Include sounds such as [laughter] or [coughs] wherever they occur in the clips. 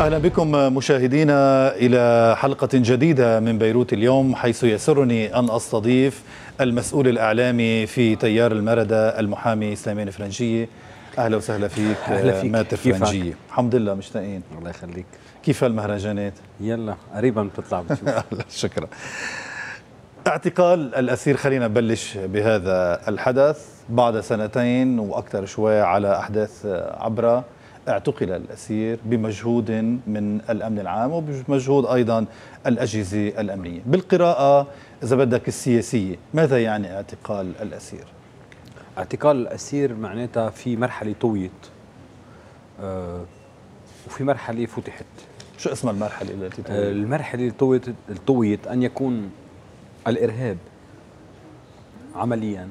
أهلا بكم مشاهدينا إلى حلقة جديدة من بيروت اليوم حيث يسرني أن أستضيف المسؤول الإعلامي في تيار المردة المحامي سليمان فرنجيه أهلا وسهلا فيك أهلا فيك. مات فرنجيه الحمد لله مشتاقين. الله يخليك. كيف المهرجانات؟ يلا قريبا بتطلع بتشوف. [laughs] شكرا. اعتقال الأسير خلينا نبلش بهذا الحدث. بعد سنتين وأكثر شوي على أحداث عبره اعتقل الأسير بمجهود من الأمن العام وبمجهود أيضا الأجهزة الأمنية. بالقراءة إذا بدك السياسية ماذا يعني اعتقال الأسير؟ اعتقال الأسير معناتها في مرحلة طويت آه وفي مرحلة فتحت. شو اسم المرحلة التي طويت؟ آه المرحلة اللي طويت أن يكون الإرهاب عمليا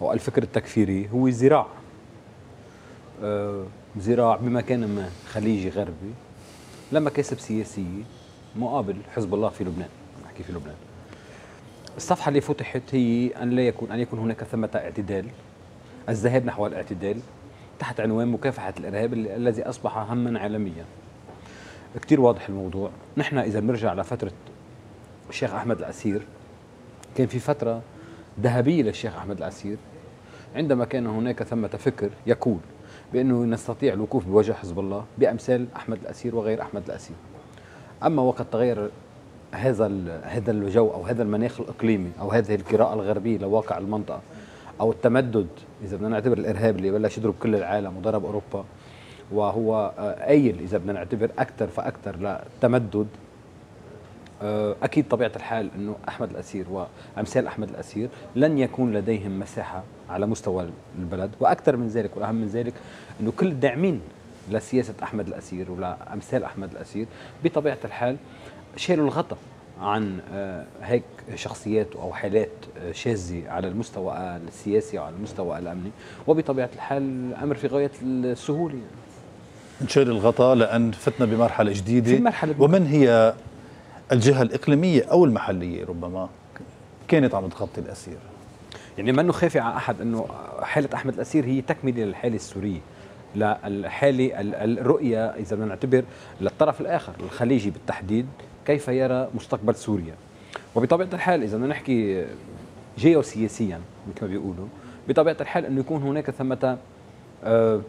أو الفكر التكفيري هو زراع آه زراع بمكان ما خليجي غربي لمكاسب سياسيه مقابل حزب الله في لبنان. نحكي في لبنان. الصفحة اللي فتحت هي أن لا يكون أن يكون هناك ثمة اعتدال. الذهاب نحو الاعتدال تحت عنوان مكافحة الإرهاب الذي أصبح هما عالميا. كتير واضح الموضوع. نحن إذا بنرجع لفترة الشيخ أحمد الأسير كان في فترة ذهبية للشيخ أحمد الأسير عندما كان هناك ثمة فكر يقول بأنه نستطيع الوقوف بوجه حزب الله بأمثال أحمد الأسير وغير أحمد الأسير. أما وقد تغير هذا هذا الجو أو هذا المناخ الإقليمي أو هذه القراءة الغربية لواقع المنطقة أو التمدد إذا بدنا نعتبر الإرهاب اللي بلش يضرب كل العالم وضرب أوروبا وهو قايل إذا بدنا نعتبر أكثر فأكثر للتمدد أكيد طبيعة الحال إنه أحمد الأسير وأمثال أحمد الأسير لن يكون لديهم مساحة على مستوى البلد وأكثر من ذلك والأهم من ذلك إنه كل الداعمين لسياسة أحمد الأسير ولامثال أحمد الأسير بطبيعة الحال شالوا الغطاء عن هيك شخصيات أو حالات شاذة على المستوى السياسي وعلى المستوى الأمني وبطبيعة الحال الأمر في غاية السهولة يعني. انشال الغطاء لأن فتنا بمرحلة جديدة. في مرحلة ومن هي الجهة الإقليمية أو المحلية ربما كانت عم تغطي الأسير؟ يعني ما انه خافي على أحد إنه حالة أحمد الأسير هي تكملة للحالة السورية للحالة الرؤية إذا بدنا نعتبر للطرف الآخر الخليجي بالتحديد كيف يرى مستقبل سوريا. وبطبيعة الحال إذا بدنا نحكي جيوسياسيا مثل ما بيقولوا بطبيعة الحال إنه يكون هناك ثمة آه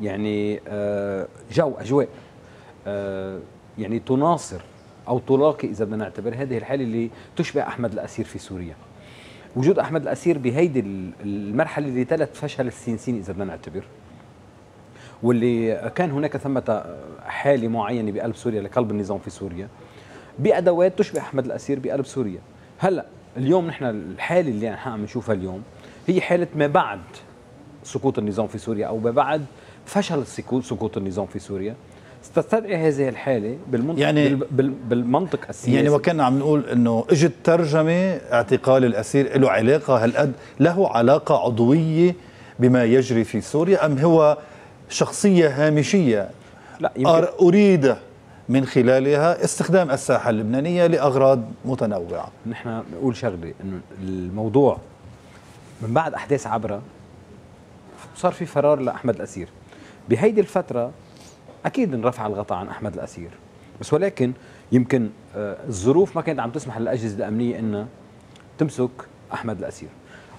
يعني آه جو أجواء آه يعني تناصر أو تلاقي إذا بدنا نعتبر هذه الحالة اللي تشبه أحمد الأسير في سوريا. وجود أحمد الأسير بهيدي المرحلة اللي تلت فشل السينسين إذا بدنا نعتبر. واللي كان هناك ثمة حالة معينة بقلب سوريا لقلب النظام في سوريا بأدوات تشبه أحمد الأسير بقلب سوريا. هلأ اليوم نحن الحالة اللي نحن عم نشوفها اليوم هي حالة ما بعد سقوط النظام في سوريا أو ما بعد فشل سقوط النظام في سوريا. تستدعي هذه الحالة بالمنطق يعني بال بالمنطق السياسي. يعني وكنا عم نقول إنه إجت ترجمة اعتقال الأسير له علاقة هالقد له علاقة عضوية بما يجري في سوريا أم هو شخصية هامشية؟ لا يمكن أريد من خلالها استخدام الساحة اللبنانية لأغراض متنوعة. نحن نقول شغلة أنه الموضوع من بعد أحداث عبرة صار في فرار لأحمد الأسير. بهيدي الفترة أكيد انرفع الغطاء عن أحمد الأسير. بس ولكن يمكن الظروف ما كانت عم تسمح للأجهزة الأمنية أنها تمسك أحمد الأسير.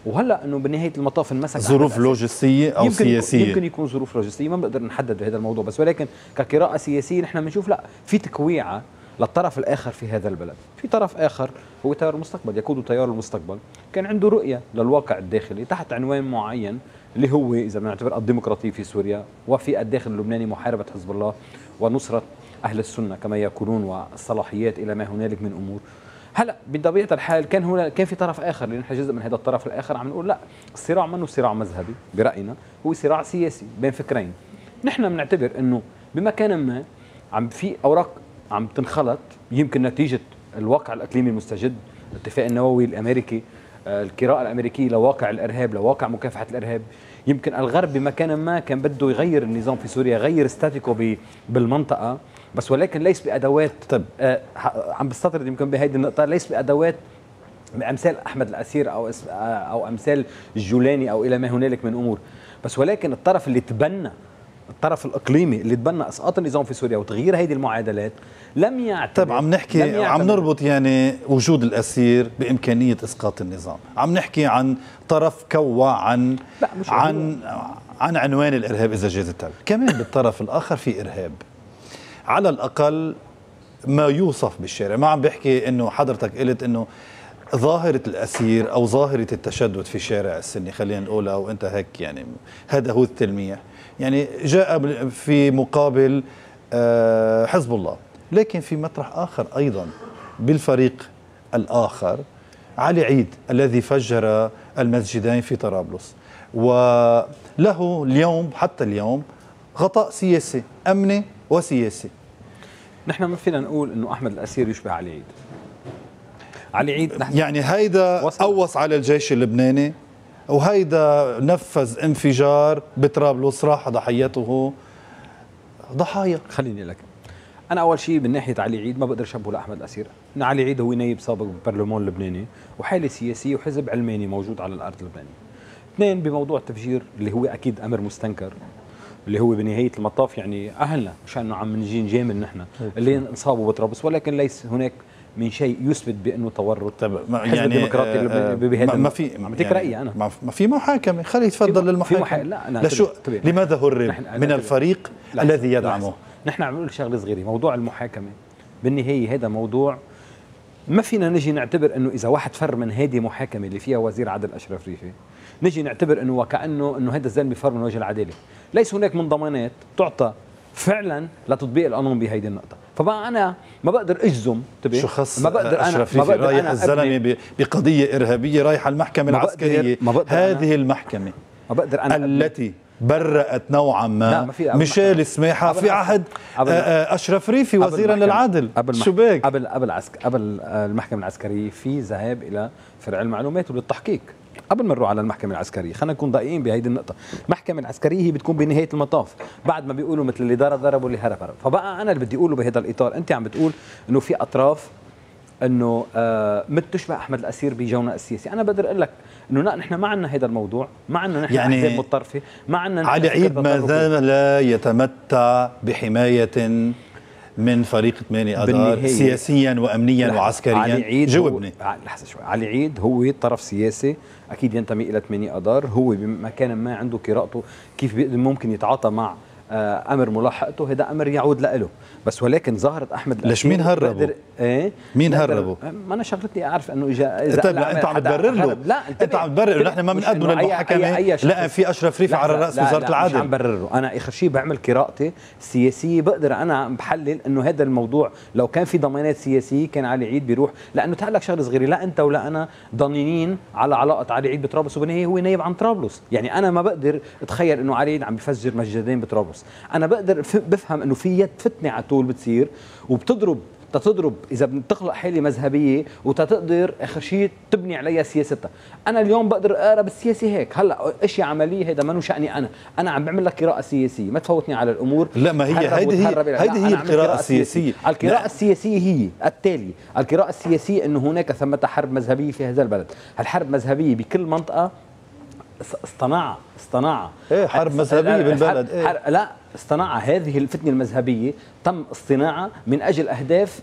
وهلأ إنه بنهاية المطاف انمسك ظروف لوجستية أو يمكن سياسية. يمكن يكون ظروف لوجستية ما بنقدر نحدد هذا الموضوع. بس ولكن كقراءة سياسية نحن بنشوف لأ في تكويعة للطرف الآخر في هذا البلد. في طرف آخر هو تيار المستقبل يقود تيار المستقبل. كان عنده رؤية للواقع الداخلي تحت عنوان معين اللي هو إذا بنعتبر الديمقراطيه في سوريا وفي الداخل اللبناني محاربة حزب الله ونصرة أهل السنة كما يقولون والصلاحيات إلى ما هنالك من أمور. هلا بطبيعة الحال كان هنا كان في طرف آخر نحن جزء من هذا الطرف الآخر عم نقول لا الصراع منه صراع مذهبي برأينا هو صراع سياسي بين فكرين. نحن بنعتبر إنه بمكان ما عم في أوراق عم تنخلط يمكن نتيجة الواقع الإقليمي المستجد الاتفاق النووي الأمريكي القراءة الأمريكية لواقع الإرهاب لواقع مكافحة الإرهاب. يمكن الغرب بمكان ما كان بده يغير النظام في سوريا يغير ستاتيكو بالمنطقة بس ولكن ليس بأدوات طب. آه عم بستطرد يمكن بهيدي النقطة ليس بأدوات بأمثال أحمد الأسير أو اسم أو أمثال الجولاني أو إلى ما هنالك من أمور بس ولكن الطرف اللي تبنى الطرف الإقليمي اللي تبنى أسقاط النظام في سوريا وتغيير هذه المعادلات لم يعتبر طيب عم نحكي عم نربط يعني وجود الأسير بإمكانية إسقاط النظام. عم نحكي عن طرف كوع عن لا مش عن عن عنوان الإرهاب إذا جاز التعبير كمان بالطرف الآخر في إرهاب. على الأقل ما يوصف بالشارع. ما عم بحكي إنه حضرتك قلت إنه ظاهرة الأسير أو ظاهرة التشدد في شارع السني خلينا نقولها وأنت هيك يعني هذا هو التلميح. يعني جاء في مقابل آه، حزب الله. لكن في مطرح آخر أيضا بالفريق الآخر علي عيد الذي فجر المسجدين في طرابلس. وله اليوم حتى اليوم غطاء سياسي أمني وسياسي. نحن ما فينا نقول إنه أحمد الاسير يشبه علي عيد. علي عيد نحن يعني هيدا. قوص على الجيش اللبناني. وهيدا نفذ انفجار بطرابلس راح ضحيته ضحايا. خليني لك. أنا أول شيء من ناحية علي عيد ما بقدر اشبهه لأحمد الأسير. إن علي عيد هو نائب سابق بالبرلمان اللبناني وحالة سياسية وحزب علماني موجود على الأرض اللبنانية. اثنين بموضوع التفجير اللي هو أكيد أمر مستنكر اللي هو بنهاية المطاف يعني أهلنا مش إنه عم نجي نجامل نحن اللي انصابوا بطرابلس ولكن ليس هناك من شيء يثبت بأنه تورط. طيب ما يعني الديمقراطي آه بهذا ما في عم يعني رأيي أنا. ما في محاكمة. خليه يتفضل للمحاكمه في محا... لا أنا لشو لماذا هرب من الفريق الذي يدعمه؟ نحن عم نقول شغلة صغيرة. موضوع المحاكمة بالنهاية هذا موضوع ما فينا نجي نعتبر إنه إذا واحد فر من هذه محاكمة اللي فيها وزير عدل أشرف ريفي نجي نعتبر إنه وكأنه إنه هذا الزلمة فر من وجه العدالة. ليس هناك من ضمانات تعطى فعلا لتطبيق القانون بهيدي النقطة. فبقى أنا ما بقدر أجزم تبي؟ شو خص ما بقدر أنا ما بقدر رايح أنا الزلمة بقضية إرهابية رايحه المحكمة العسكرية. ما بقدر هذه المحكمة ما بقدر أنا التي برأت نوعا ما, ما ميشيل سماحه في عهد قبل أشرف ريفي وزيرا للعدل. قبل شو بك قبل قبل عسك قبل المحكمة العسكرية في ذهاب إلى فرع المعلومات وللتحقيق. قبل ما نروح على المحكمة العسكرية خلينا نكون دقيقين بهيدي النقطة. المحكمه العسكرية هي بتكون بنهاية المطاف بعد ما بيقولوا مثل اللي ضرب ضرب واللي هرب هرب. فبقى أنا اللي بدي أقوله بهذا الإطار. انت عم بتقول إنه في أطراف إنه آه مثل تشبه أحمد الأسير بجونا السياسي. أنا بقدر أقول لك إنه لا نحن ما عندنا هذا الموضوع ما عندنا نحن يعني احزاب متطرفة ما عندنا علي عيد ما زال لا يتمتع بحماية من فريق 8 آذار سياسيا وامنيا وعسكريا. علي عيد جاوبني لحظة شوي. علي عيد هو طرف سياسي أكيد ينتمي إلى 8 آذار. هو بمكان ما عنده قراءته كيف ممكن يتعاطى مع آه، أمر ملاحقته هذا أمر يعود له بس ولكن ظهرت أحمد ليش مين هربوا؟ إيه؟ مين هربوا؟ ما أنا شغلتي أعرف إنه اجى إذا طيب لا أنت عم تبرر له. لا أنت عم تبرر له. نحن ما بنقدم للمحكمه لا في أشرف ريفي على راس وزاره العدل مش عم برر أنا آخر شيء بعمل قراءتي السياسيه بقدر أنا بحلل إنه هذا الموضوع لو كان في ضمانات سياسية كان علي عيد بيروح. لأنه تعال لك شغلة صغيرة. لا أنت ولا أنا ضنينين على علاقة علي عيد بطرابلس. وبالنهاية هو نايب عن طرابلس. يعني أنا ما بقدر أتخيل إنه علي عيد عم بفجر مسجدين بطرابلس. أنا بقدر بفهم إنه في يد فتنة على طول بتصير وبتضرب تتضرب إذا بتخلق حالة مذهبية وتقدر اخر شيء تبني عليها سياستها. أنا اليوم بقدر أقرأ بالسياسة هيك. هلأ اشياء عملية هذا منو شأني أنا؟ أنا عم بعمل لك قراءة سياسية. ما تفوتني على الأمور. لا ما هي هيدي هي هيدي هي القراءة السياسية. القراءة لا. السياسية هي التالي القراءة السياسية إنه هناك ثمة حرب مذهبية في هذا البلد. الحرب مذهبية بكل منطقة اصطناعه اصطناعه إيه حرب مذهبية بالبلد إيه؟ لا اصطناعه هذه الفتنة المذهبية تم اصطناعها من أجل اهداف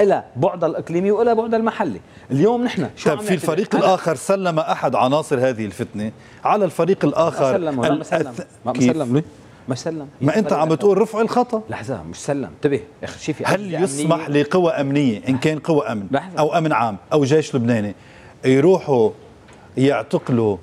إلى بعد الإقليمي وإلى بعد المحلي. اليوم نحن شو طيب في الفريق الآخر سلم أحد عناصر هذه الفتنة؟ على الفريق الآخر سلم ما سلم. ما سلم. ما سلم. ما أنت عم بتقول رفع الخطأ. لحظة مش سلم. انتبه اخر شيء في هل يسمح لقوى أمنية إن كان قوى أمن لحظة. أو أمن عام أو جيش لبناني يروحوا يعتقلوا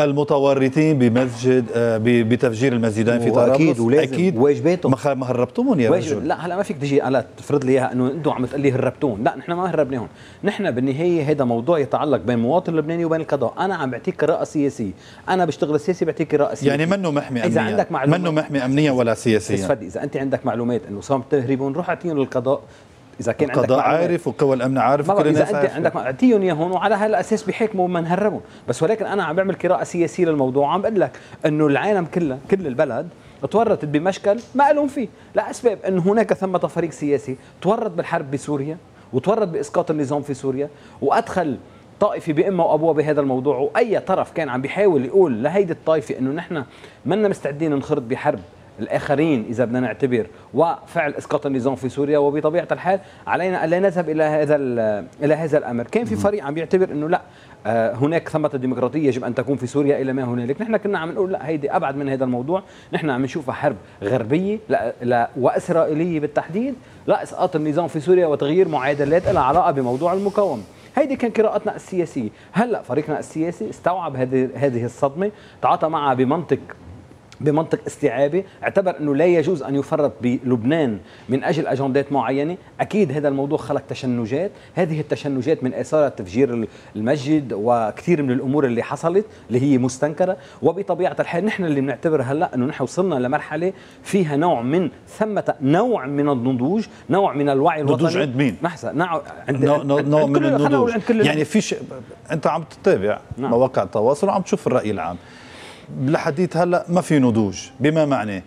المتورطين بمسجد آه، بتفجير المسجدين في طرابلس؟ أكيد ولازم. أكيد. واجباتهم ما هربتوهم يا رجل. لا هلا ما فيك تجي على تفرض لي إياها إنه أنتم عم تقول لي هربتوهم. لا نحن ما هربناهم نحن بالنهاية هذا موضوع يتعلق بين المواطن اللبناني وبين القضاء. أنا عم بعطيك قراءه سياسيه أنا بشتغل سياسي بعطيك قراءه سياسيه يعني منه محمي امنيا اذا عندك معلومات منه محمي امنيا ولا سياسيا إذا أنت عندك معلومات إنه صار تهريبون روح اعطيهم للقضاء. إذا كان عندك القضاء عارف وقوى الأمن عارف وكل الناس إذا أنت عندك اعطيهم إياهم وعلى هالاساس بيحكموا من هربهم بس ولكن أنا عم بعمل قراءة سياسية للموضوع عم بقول لك إنه العالم كله كل البلد تورطت بمشكل ما لهم فيه. لأسباب انه هناك ثمة فريق سياسي تورط بالحرب بسوريا وتورط بإسقاط النظام في سوريا وأدخل طائفة بأمة وابوها بهذا الموضوع وأي طرف كان عم بيحاول يقول لهيدي الطائفة إنه نحن منا مستعدين نخرط بحرب الآخرين إذا بدنا نعتبر وفعل إسقاط النظام في سوريا وبطبيعة الحال علينا الا نذهب إلى هذا إلى هذا الأمر، كان في فريق عم يعتبر إنه لا آه، هناك ثمة ديمقراطية يجب أن تكون في سوريا إلى ما هنالك. نحن كنا عم نقول لا هيدي أبعد من هذا الموضوع. نحن عم نشوفها حرب غربية لا, لا وإسرائيلية بالتحديد لا إسقاط النظام في سوريا وتغيير معادلات لها علاقة بموضوع المقاومة. هيدي كان قراءتنا السياسية. هلأ فريقنا السياسي استوعب هذه هذه الصدمة تعاطى معها بمنطق بمنطق استيعابي. اعتبر إنه لا يجوز أن يفرط بلبنان من أجل أجندات معينة. أكيد هذا الموضوع خلق تشنجات. هذه التشنجات من اثار تفجير المسجد وكثير من الأمور اللي حصلت اللي هي مستنكرة. وبطبيعة الحال نحن اللي بنعتبر هلأ إنه نحن وصلنا لمرحلة فيها نوع من ثمة نوع من النضوج نوع من الوعي الوطني. نضوج عند مين؟ لحظه نوع عند نوع, نوع, نوع من النضوج. يعني في ش... أنت عم تتابع نعم. مواقع التواصل وعم تشوف الرأي العام. لحديت هلا ما في نضوج. بما معنى؟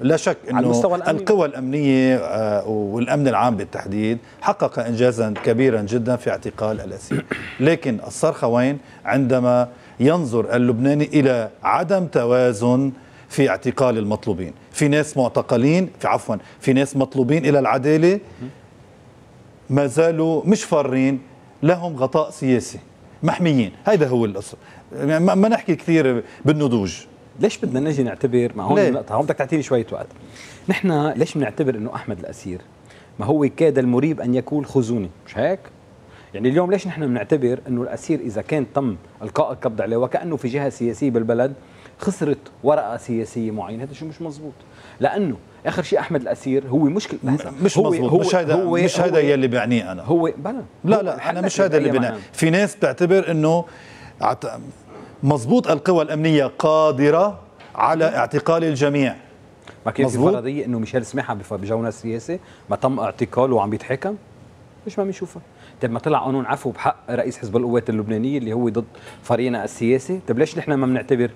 لا شك إنه القوى الأمنية آه، والأمن العام بالتحديد حقق انجازا كبيرا جدا في اعتقال الأسير. [clears throat] لكن الصرخة وين؟ عندما ينظر اللبناني إلى عدم توازن في اعتقال المطلوبين. في ناس معتقلين في عفوا في ناس مطلوبين إلى العدالة ما زالوا مش فارين لهم غطاء سياسي. محميين. هذا هو القصة ما نحكي كثير بالنضوج. ليش بدنا نجي نعتبر ما هون النقطة هون بدك تعطيني شوية وقت. نحن ليش بنعتبر إنه أحمد الأسير؟ ما هو كاد المريب أن يكون خزوني مش هيك؟ يعني اليوم ليش نحن بنعتبر إنه الأسير إذا كان تم إلقاء القبض عليه وكأنه في جهة سياسية بالبلد خسرت ورقة سياسية معينة؟ هذا شيء مش مزبوط لأنه آخر شيء أحمد الاسير هو مشكله مش هو مزبوط هو مش هذا هو مش هذا يلي بيعنيه أنا. هو بلا لا لا أنا مش هذا اللي بيعني. في ناس بتعتبر إنه مضبوط القوى الأمنية قادرة على اعتقال الجميع. ما كان في فرضية إنه ميشيل سماحة بجونا السياسي ما تم اعتقاله وعم بيتحكم؟ ليش ما بنشوفها. طيب ما طلع قانون عفو بحق رئيس حزب القوات اللبنانية اللي هو ضد فريقنا السياسي؟ طيب ليش نحن ما بنعتبر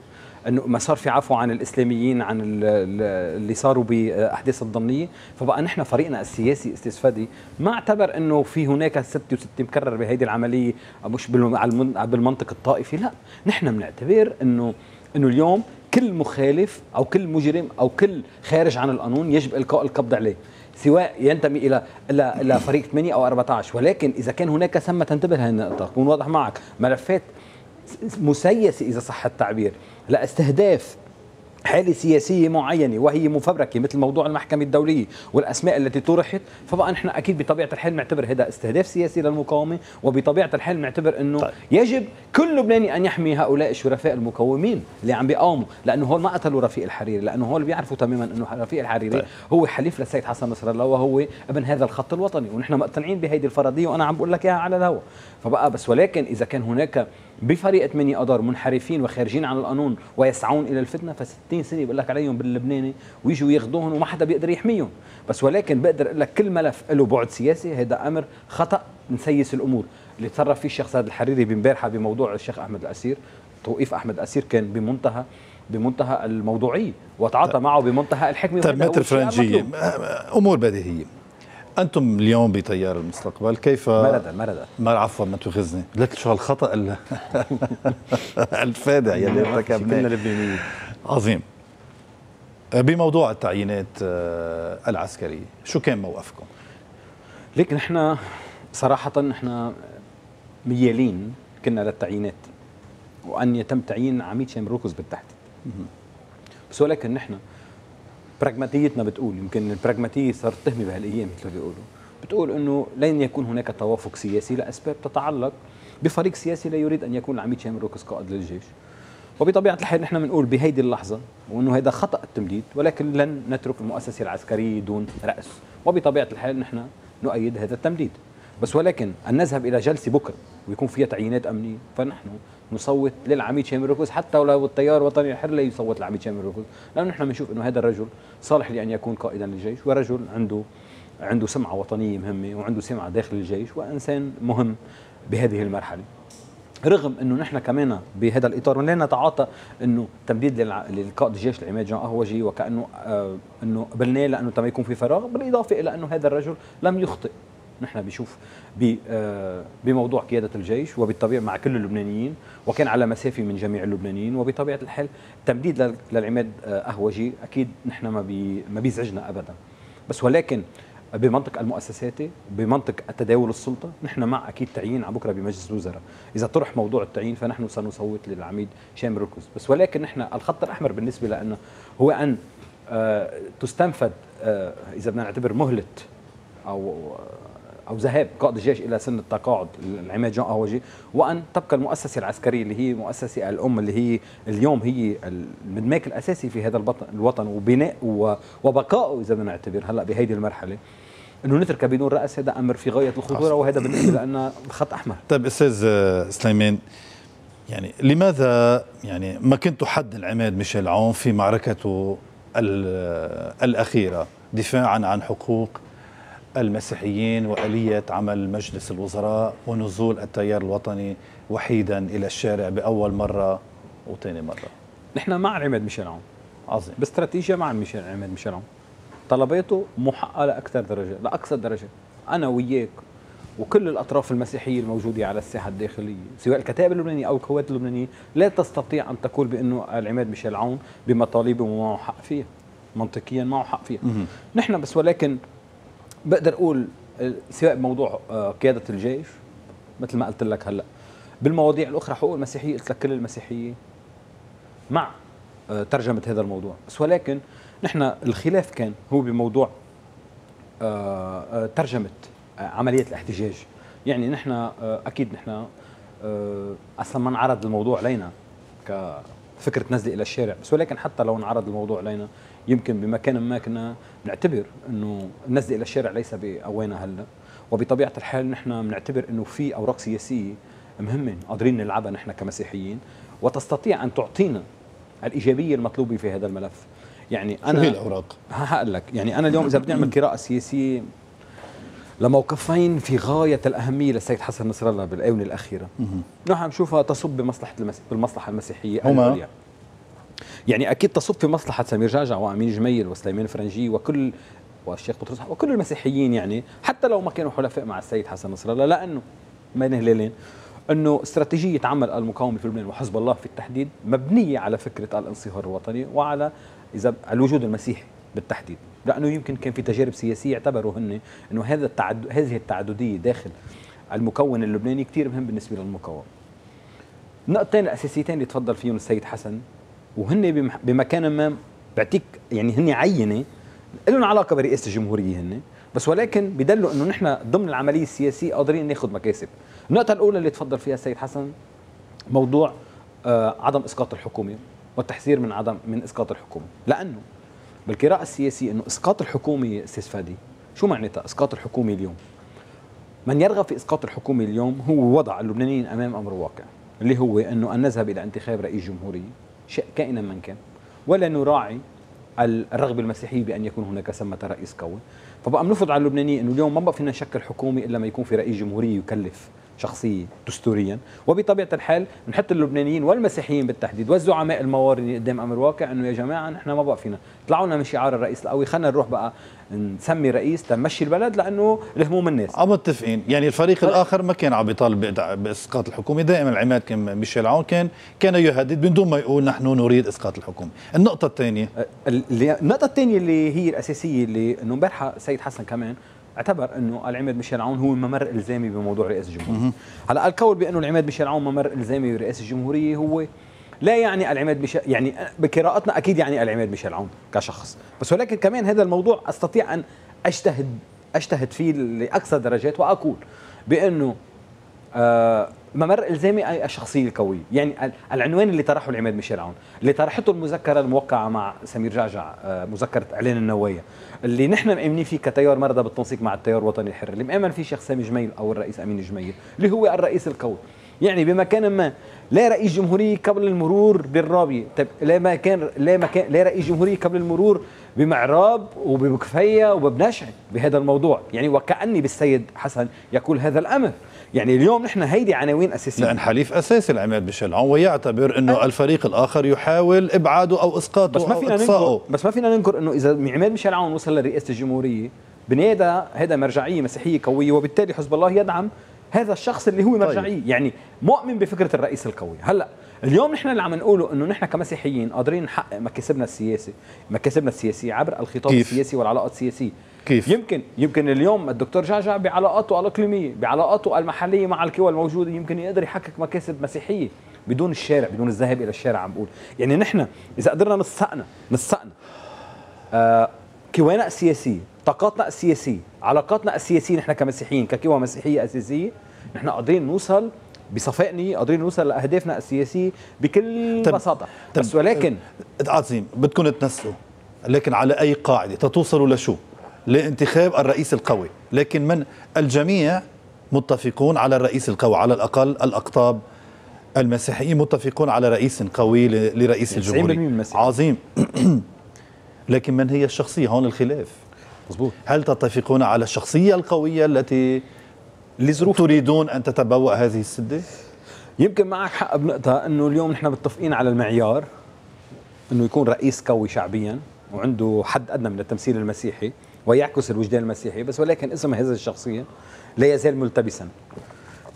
انه ما صار في عفو عن الاسلاميين عن اللي صاروا باحداث الضمنيه فبقى نحن فريقنا السياسي أستاذ فادي ما اعتبر انه في هناك 66 مكرر بهيدي العملية مش بالمنطق الطائفي لا نحن بنعتبر انه انه اليوم كل مخالف أو كل مجرم أو كل خارج عن القانون يجب القاء القبض عليه سواء ينتمي إلى إلى إلى فريق 8 أو 14 ولكن اذا كان هناك ثمه تنتبه لهذه النقطه واضح معك ملفات مسيسه اذا صح التعبير لاستهداف حالة سياسية معينة وهي مفبركة مثل موضوع المحكمة الدولية والأسماء التي طرحت فبقى نحن أكيد بطبيعة الحال نعتبر هذا استهداف سياسي للمقاومة وبطبيعة الحال نعتبر أنه طيب. يجب كل لبناني أن يحمي هؤلاء الشرفاء المقاومين اللي عم بيقاوموا لأنه هول ما قتلوا رفيق الحريري لأنه هول بيعرفوا تماما أنه رفيق الحريري طيب. هو حليف للسيد حسن نصر الله وهو ابن هذا الخط الوطني ونحن مقتنعين بهيدي الفرضية وأنا عم بقول لك إياها على الهواء فبقى بس ولكن إذا كان هناك بفريق 8 اذار منحرفين وخارجين عن القانون ويسعون إلى الفتنة ف 60 سنة بقول لك عليهم باللبناني ويجوا ياخذوهم وما حدا بيقدر يحميهم. بس ولكن بقدر أقول لك كل ملف له بعد سياسي هذا أمر خطأ نسيس الأمور. اللي تصرف فيه الشيخ سعد الحريري بامبارحه بموضوع الشيخ أحمد الأسير توقيف أحمد الأسير كان بمنتهى بمنتهى الموضوعية وتعاطى طيب. معه بمنتهى الحكمة. طيب متر فرنجيه أمور بديهية. أنتم اليوم بتيار المستقبل كيف مردا مردا. ما عفوا ما تؤاخذني. لك شو هالخطا الفادع يلي ارتكبناه كلنا لبنانيين عظيم. بموضوع التعيينات آه، العسكرية شو كان موقفكم؟ ليك نحن صراحة نحن ميالين كنا للتعيينات وأن يتم تعيين عميد شامل ركز بالتحديد بس ولكن نحن براغماتيتنا بتقول يمكن البراغماتيه صارت تهمي بهالأيام مثل ما بيقولوا. بتقول إنه لن يكون هناك توافق سياسي لأسباب تتعلق بفريق سياسي لا يريد أن يكون العميد شامل روكس قائد للجيش. وبطبيعة الحال نحن بنقول بهيدي اللحظة وإنه هذا خطأ التمديد ولكن لن نترك المؤسسة العسكرية دون رأس. وبطبيعة الحال نحن نؤيد هذا التمديد. بس ولكن أن نذهب إلى جلسة بكرة ويكون فيها تعيينات أمنية فنحن نصوت للعميد شامل ركوز حتى ولو التيار الوطني الحر لا يصوت للعميد شامل ركوز لأنه نحن بنشوف إنه هذا الرجل صالح لأن يكون قائدا للجيش ورجل عنده عنده سمعة وطنية مهمة وعنده سمعة داخل الجيش وإنسان مهم بهذه المرحلة. رغم إنه نحن كمان بهذا الإطار لا نتعاطى إنه تمديد للقائد الجيش العماد جان قهوجي وكأنه آه إنه قبلناه لأنه تم يكون في فراغ بالإضافة إلى إنه هذا الرجل لم يخطئ. نحن بنشوف آه، بموضوع قيادة الجيش وبالطبيعة مع كل اللبنانيين وكان على مسافة من جميع اللبنانيين وبطبيعة الحال تمديد للعماد آه، أهوجي أكيد نحن ما بي ما بيزعجنا ابدا. بس ولكن بمنطق المؤسساتي بمنطق التداول السلطة نحن مع أكيد تعيين على بكره بمجلس الوزراء. إذا طرح موضوع التعيين فنحن سنصوت للعميد شامل ركوز بس ولكن نحن الخط الأحمر بالنسبة لنا هو أن آه، تستنفذ آه، إذا بدنا نعتبر مهلة أو أو ذهاب قائد الجيش إلى سن التقاعد العماد جان أهوجي وأن تبقى المؤسسة العسكرية اللي هي مؤسسة الأم اللي هي اليوم هي المدماك الأساسي في هذا الوطن وبناء وبقائه إذا بدنا نعتبر هلأ بهيدي المرحلة. إنه نتركه بدون رأس هذا أمر في غاية الخطورة وهذا بالنسبة لنا خط أحمر. طيب أستاذ سليمان يعني لماذا يعني ما كنت حد العماد ميشيل عون في معركته الأخيرة؟ دفاعا عن حقوق المسيحيين وآلية عمل مجلس الوزراء ونزول التيار الوطني وحيدا إلى الشارع بأول مرة وثاني مرة. نحن مع عماد ميشيل عون عظيم. باستراتيجية مع ميشيل عماد ميشيل عون طلباته محققة لأكثر درجة لأقصى درجة. أنا وياك وكل الأطراف المسيحية الموجودة على الساحة الداخلية سواء الكتائب اللبنانية أو القوات اللبنانية لا تستطيع أن تقول بأنه العماد ميشيل عون بمطالبه ومعه حق فيها منطقيا معه حق فيها. نحن بس ولكن بقدر أقول سواء بموضوع آه، قيادة الجيش مثل ما قلت لك هلأ بالمواضيع الأخرى حقوق المسيحية قلت لك كل المسيحيه مع آه، ترجمة هذا الموضوع. بس ولكن نحن الخلاف كان هو بموضوع آه، ترجمة عملية الاحتجاج. يعني نحن أكيد نحن أصلا ما انعرض الموضوع علينا كفكرة نزله إلى الشارع. بس ولكن حتى لو انعرض الموضوع علينا يمكن بمكان ما كنا نعتبر إنه النزل إلى الشارع ليس بأوانها هلأ. وبطبيعة الحال نحن بنعتبر إنه في أوراق سياسية مهمة قادرين نلعبها نحن كمسيحيين وتستطيع أن تعطينا الإيجابية المطلوبة في هذا الملف. يعني أنا شو هي الأوراق؟ هقول لك يعني أنا اليوم إذا بدي أعمل قراءة سياسية لموقفين في غاية الأهمية للسيد حسن نصر الله بالآونة الأخيرة. نحن بنشوفها تصب بمصلحة المس... بالمصلحة المسيحية هما؟ يعني أكيد تصب في مصلحة سمير جعجع وأمين جميل وسليمان فرنجي وكل والشيخ بطرس وكل المسيحيين يعني حتى لو ما كانوا حلفاء مع السيد حسن نصر الله لأنه بين هلالين أنه استراتيجية عمل المقاومة في لبنان وحزب الله في التحديد مبنية على فكرة الانصهار الوطني وعلى إذا الوجود المسيحي بالتحديد لأنه يمكن كان في تجارب سياسية اعتبروا هن إنه هذا التعد... هذه التعددية داخل المكون اللبناني كثير مهم بالنسبة للمقاومة. النقطتين الأساسيتين اللي تفضل فيهم السيد حسن وهن بمكان ما بعطيك يعني هن عينة لهم علاقة برئاسة الجمهورية هن بس ولكن بدلوا إنه نحن ضمن العملية السياسية قادرين ناخذ مكاسب. النقطة الأولى اللي تفضل فيها السيد حسن موضوع آه عدم إسقاط الحكومة والتحذير من عدم من إسقاط الحكومة. لأنه بالقراءة السياسية إنه إسقاط الحكومة أستاذ فادي شو معناتها إسقاط الحكومة اليوم؟ من يرغب في إسقاط الحكومة اليوم هو وضع اللبنانيين أمام أمر واقع اللي هو إنه أن نذهب إلى انتخاب رئيس جمهورية. كائنا من كان. ولا نراعي الرغبة المسيحية بأن يكون هناك ثمه رئيس قوي. فبقى بنفرض على اللبنانيين إنه اليوم ما بقى فينا نشكل حكومه إلا ما يكون في رئيس جمهورية يكلف. شخصية دستوريا. وبطبيعة الحال نحط اللبنانيين والمسيحيين بالتحديد والزعماء الموارنه قدام أمر واقع إنه يا جماعة نحن ما بقى فينا. طلعوا لنا من شعار الرئيس القوي. خلينا نروح بقى نسمي رئيس تمشي البلد لأنه الهموم الناس. عم متفقين. يعني الفريق طيب. الآخر ما كان عم بيطالب بإسقاط الحكومة. دائما العماد كان ميشيل عون كان كان يهدد من دون ما يقول نحن نريد إسقاط الحكومة. النقطة الثانية. النقطة الثانية اللي هي الأساسية اللي إنه امبارح سيد حسن كمان اعتبر انه العماد ميشيل عون هو ممر الزامي بموضوع رئاسة الجمهورية. هلا القول بانه العماد ميشيل عون ممر الزامي برئاسة الجمهورية هو لا يعني العماد ميشيل يعني بقراءتنا أكيد يعني العماد ميشيل عون كشخص. بس ولكن كمان هذا الموضوع أستطيع أن اجتهد أجتهد فيه لأقصى درجات وأقول بأنه آه ممر الزامي الشخصية القوية. يعني العنوان اللي طرحه العماد ميشيل عون اللي طرحته المذكرة الموقعة مع سمير جعجع آه، مذكرة إعلان النوايا. اللي نحن مأمنين فيه كتيار مرضى بالتنسيق مع التيار الوطني الحر. اللي مأمن فيه شيخ سامي جميل أو الرئيس أمين جميل اللي هو الرئيس القوي. يعني بمكان ما لا رئيس جمهوريه قبل المرور بالرابيه طيب لا مكان لا مكان لا رئيس جمهوريه قبل المرور بمعراب وبكفيه وبنشع بهذا الموضوع. يعني وكأني بالسيد حسن يقول هذا الأمر. يعني اليوم نحن هيدي عناوين أساسية لأن حليف أساسي العماد ميشيل عون ويعتبر إنه أه؟ الفريق الآخر يحاول إبعاده أو إسقاطه بس ما فينا ننكر بس ما فينا ننكر إنه إذا عماد ميشيل عون وصل لرئاسة الجمهورية بنيادا هذا مرجعية مسيحية قوية وبالتالي حزب الله يدعم هذا الشخص اللي هو طيب. مرجعية طيب. يعني مؤمن بفكرة الرئيس القوي هلأ اليوم نحن اللي عم نقوله إنه نحن كمسيحيين قادرين نحقق مكاسبنا السياسي مكاسبنا السياسية عبر الخطاب كيف؟ السياسي والعلاقات السياسية كيف؟ يمكن يمكن اليوم الدكتور جعجع بعلاقاته الإقليمية بعلاقاته المحلية مع القوى الموجودة يمكن يقدر يحقق مكاسب مسيحية بدون الشارع بدون الذهاب إلى الشارع عم بقول. يعني نحن إذا قدرنا نسقنا نسقنا آه كوانا السياسيه طاقاتنا السياسية علاقاتنا السياسية نحن كمسيحيين كقوى مسيحية أساسية نحن قادرين نوصل بصفاء نية قادرين نوصل لأهدافنا السياسية بكل طب بساطة. طب بس ولكن عظيم بدكم تنسقوا لكن على أي قاعدة؟ تتوصلوا لشو؟ لانتخاب الرئيس القوي. لكن من؟ الجميع متفقون على الرئيس القوي على الأقل الأقطاب المسيحيين متفقون على رئيس قوي لرئيس الجمهورية. عظيم. [clears throat] لكن من هي الشخصية؟ هون الخلاف. مزبوط. هل تتفقون على الشخصية القوية التي لظروف. تريدون أن تتبوأ هذه السدة؟ يمكن معك حق بنقطة أنه اليوم نحن متفقين على المعيار أنه يكون رئيس قوي شعبيا وعنده حد أدنى من التمثيل المسيحي. ويعكس الوجدان المسيحي بس ولكن اسم هذا الشخصية لا يزال ملتبسا.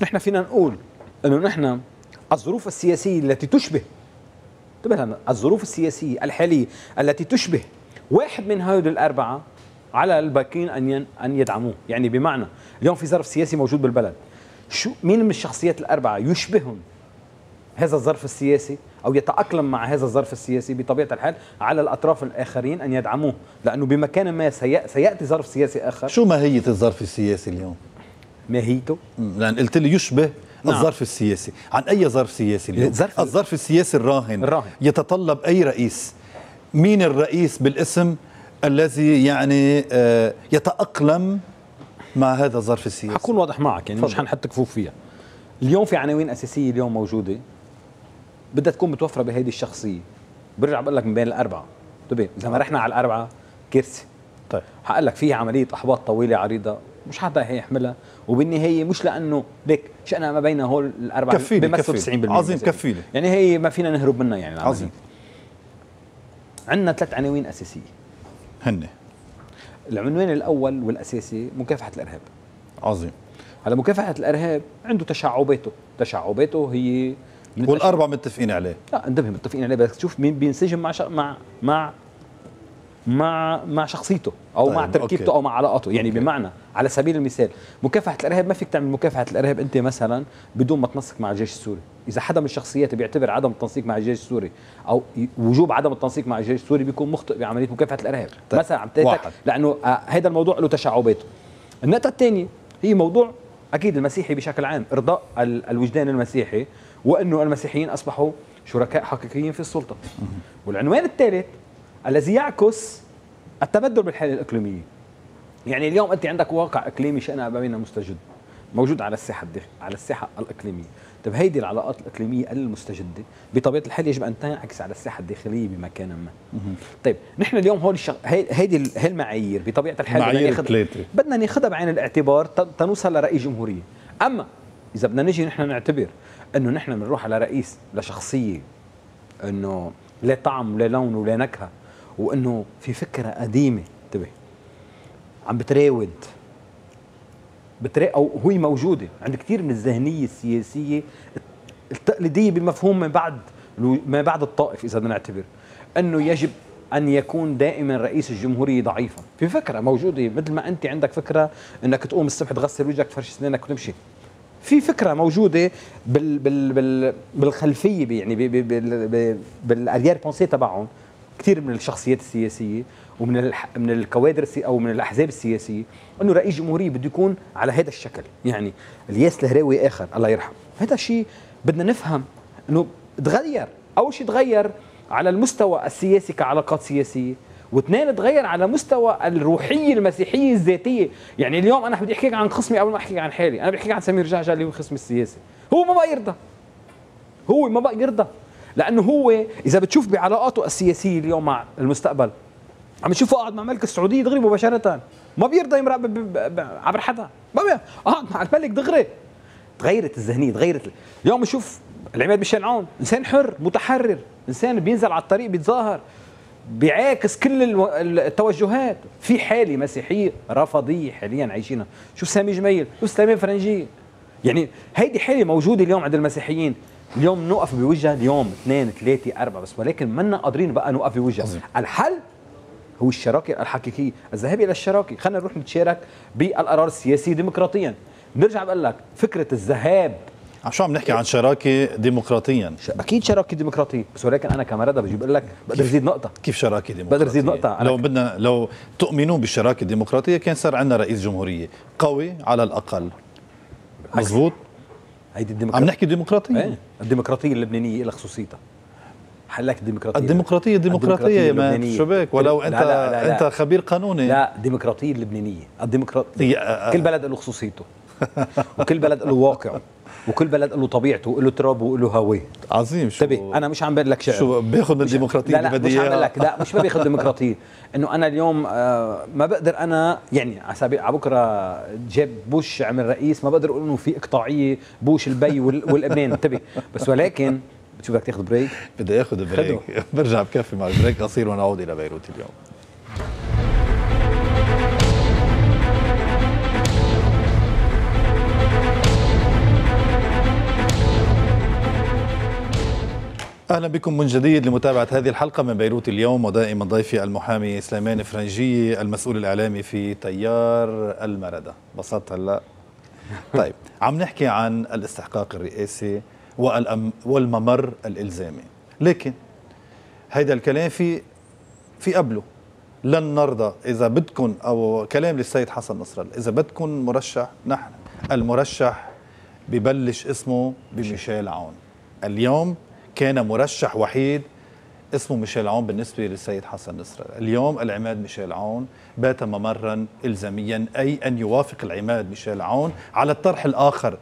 نحن فينا نقول أنه نحن الظروف السياسية التي تشبه انتبه الظروف السياسية الحالية التي تشبه واحد من هؤلاء الأربعة على الباقين أن أن يدعموه. يعني بمعنى اليوم في ظرف سياسي موجود بالبلد شو مين من الشخصيات الأربعة يشبههم هذا الظرف السياسي أو يتأقلم مع هذا الظرف السياسي بطبيعة الحال على الأطراف الآخرين أن يدعموه. لأنه بمكان ما سيأتي ظرف سياسي آخر. شو ماهية الظرف السياسي اليوم؟ ماهيته؟ لأن قلت لي يشبه نعم. الظرف السياسي. عن أي ظرف سياسي اليوم؟ الظرف, الظرف السياسي الراهن. الراهن. يتطلب أي رئيس. مين الرئيس بالاسم الذي يعني آه، يتأقلم مع هذا الظرف السياسي؟ حكون واضح معك يعني فضل. مش حنحط كفوف فيها. اليوم في عناوين أساسية اليوم موجودة. بدها تكون متوفرة بهذه الشخصية. برجع بقول لك من بين الأربعة. انتبه إذا ما رحنا على الأربعة كارثة طيب. حقول لك في عملية أحباط طويلة عريضة مش حدا يحملها. وبالنهاية مش لأنه ليك شأنها ما بين هول الأربعة بيمثلوا 90% عظيم كفيله يعني هي ما فينا نهرب منها يعني عظيم. عندنا ثلاث عناوين أساسية. هن. العنوان الأول والأساسي مكافحة الإرهاب. عظيم. على مكافحة الإرهاب عنده تشعباته. تشعباته هي والأربعة متفقين عليه لا انتبه متفقين عليه بس تشوف مين بينسجم مع مع مع مع مع شخصيته أو طيب. مع تركيبته okay. أو مع علاقاته يعني okay. بمعنى على سبيل المثال مكافحة الإرهاب ما فيك تعمل مكافحة الإرهاب أنت مثلا بدون ما تنسق مع الجيش السوري إذا حدا من الشخصيات بيعتبر عدم التنسيق مع الجيش السوري أو وجوب عدم التنسيق مع الجيش السوري بيكون مخطئ بعملية مكافحة الإرهاب طيب. مثلا عم لأنه آه هذا الموضوع له تشعباته النقطة الثانية هي موضوع أكيد المسيحي بشكل عام ارضاء الوجدان المسيحي وأنه المسيحيين أصبحوا شركاء حقيقيين في السلطة. والعنوان الثالث الذي يعكس التبدل بالحاله الإقليمية. يعني اليوم أنت عندك واقع إقليمي شئنا ما بيننا مستجد موجود على الساحة على الساحة الإقليمية. طيب هيدي العلاقات الإقليمية المستجدة بطبيعة الحال يجب أن تنعكس على الساحة الداخلية بمكان ما. طيب نحن اليوم هول الشغ... هيدي هي المعايير بطبيعة الحال بدنا ناخذ بدنا ناخذها بعين الاعتبار تنوصل لرئيس جمهورية. أما إذا بدنا نجي نحن نعتبر إنه نحن بنروح على رئيس لشخصية إنه لا طعم ولا لون ولا نكهة وإنه في فكرة قديمة انتبه عم بتراود بترا أو هي موجودة. عند كثير من الذهنية السياسية التقليدية بمفهوم ما بعد ما بعد الطائف إذا بدنا نعتبر. إنه يجب أن يكون دائما رئيس الجمهورية ضعيفا. في فكرة موجودة مثل ما أنت عندك فكرة إنك تقوم الصبح تغسل وجهك تفرش اسنانك وتمشي. في فكرة موجودة بال بال بال بالخلفية يعني بال arrière-pensée تبعهم. كثير من الشخصيات السياسية ومن. من الكوادر. أو من الأحزاب السياسية أنه رئيس جمهورية بده يكون على هذا الشكل. يعني الياس الهراوي آخر الله يرحمه. هذا الشيء بدنا نفهم أنه تغير أول شيء تغير على المستوى السياسي كعلاقات سياسية واثنين تغير على مستوى الروحية المسيحية الذاتية. يعني اليوم أنا بدي احكيك عن خصمي قبل ما أحكي عن حالي. أنا بحكيك عن سمير جعجع اللي هو خصمي السياسي. هو ما بقى يرضى. هو ما بقى يرضى. لأنه هو إذا بتشوف بعلاقاته السياسية اليوم مع المستقبل عم تشوفه قاعد مع ملك السعودية دغري مباشرة. ما بيرضى يمرق عبر حدا. ما بي... قاعد مع الملك دغري. تغيرت الذهنية تغيرت اليوم بشوف العماد ميشيل عون إنسان حر متحرر. إنسان بينزل على الطريق بيتظاهر. بيعاكس كل التوجهات. في حالة مسيحية رفضية حاليا عايشينها. شوف سامي جميل شوف سامي فرنجيه يعني هيدي حالة موجودة اليوم عند المسيحيين. اليوم نوقف بوجهها اليوم اثنين ثلاثة أربعة بس. ولكن منا قادرين بقى نوقف بوجهها. عظيم. الحل هو الشراكة الحقيقية. الذهاب إلى الشراكة خلينا نروح نتشارك بالقرار السياسي ديمقراطيا. برجع بقول لك فكرة الذهاب. عم شو عم نحكي عن شراكة ديمقراطيا؟ أكيد شراكة ديمقراطية بس ولكن أنا كمرده بجي بقول لك بقدر ازيد نقطة. كيف شراكة ديمقراطية؟ بقدر أزيد نقطة. أنا لو بدنا لو تؤمنون بالشراكة الديمقراطية كان صار عندنا رئيس جمهورية قوي على الأقل. مزبوط هيدي عم الديمقراطيه نحكي ديمقراطية. إيه الديمقراطية اللبنانية لها خصوصيتها. حلك الديمقراطية. الديمقراطية الديمقراطية يا man. شو بك ولو انت لا لا لا. أنت خبير قانوني. لا الديمقراطية اللبنانية. الديمقراطيه كل بلد له خصوصيته وكل بلد له واقعه. [laughs] وكل بلد له طبيعته له ترابه وله هواه. عظيم. شو انتبه أنا مش عم بقول لك شعر شو باخذ من الديمقراطية لا لا مش عم بقول لك. لا مش ما باخذ ديمقراطيه [laughs] إنه أنا اليوم آه ما بقدر أنا يعني على بكرة جاب بوش عمل رئيس ما بقدر أقول إنه في إقطاعية بوش الأب وال- والأبنان. انتبه بس ولكن شو بدك تاخذ break بدي آخذ break [laughs] برجع بكفي مع break قصير ونعود إلى بيروت اليوم. أهلا بكم من جديد لمتابعة هذه الحلقة من بيروت اليوم ودائما ضيفي المحامي سليمان فرنجي المسؤول الإعلامي في تيار المردة. بسطت هلأ. [laughs] طيب عم نحكي عن الاستحقاق الرئاسي والممر الإلزامي. لكن هيدا الكلام في في قبله. لن نرضى. إذا بدكم أو كلام للسيد حسن نصر الله إذا بدكم مرشح نحن. المرشح ببلش اسمه بميشيل عون. اليوم كان مرشح وحيد اسمه ميشيل عون بالنسبة للسيد حسن نصر. اليوم العماد ميشيل عون بات ممرا إلزاميا أي أن يوافق العماد ميشيل عون على الطرح الآخر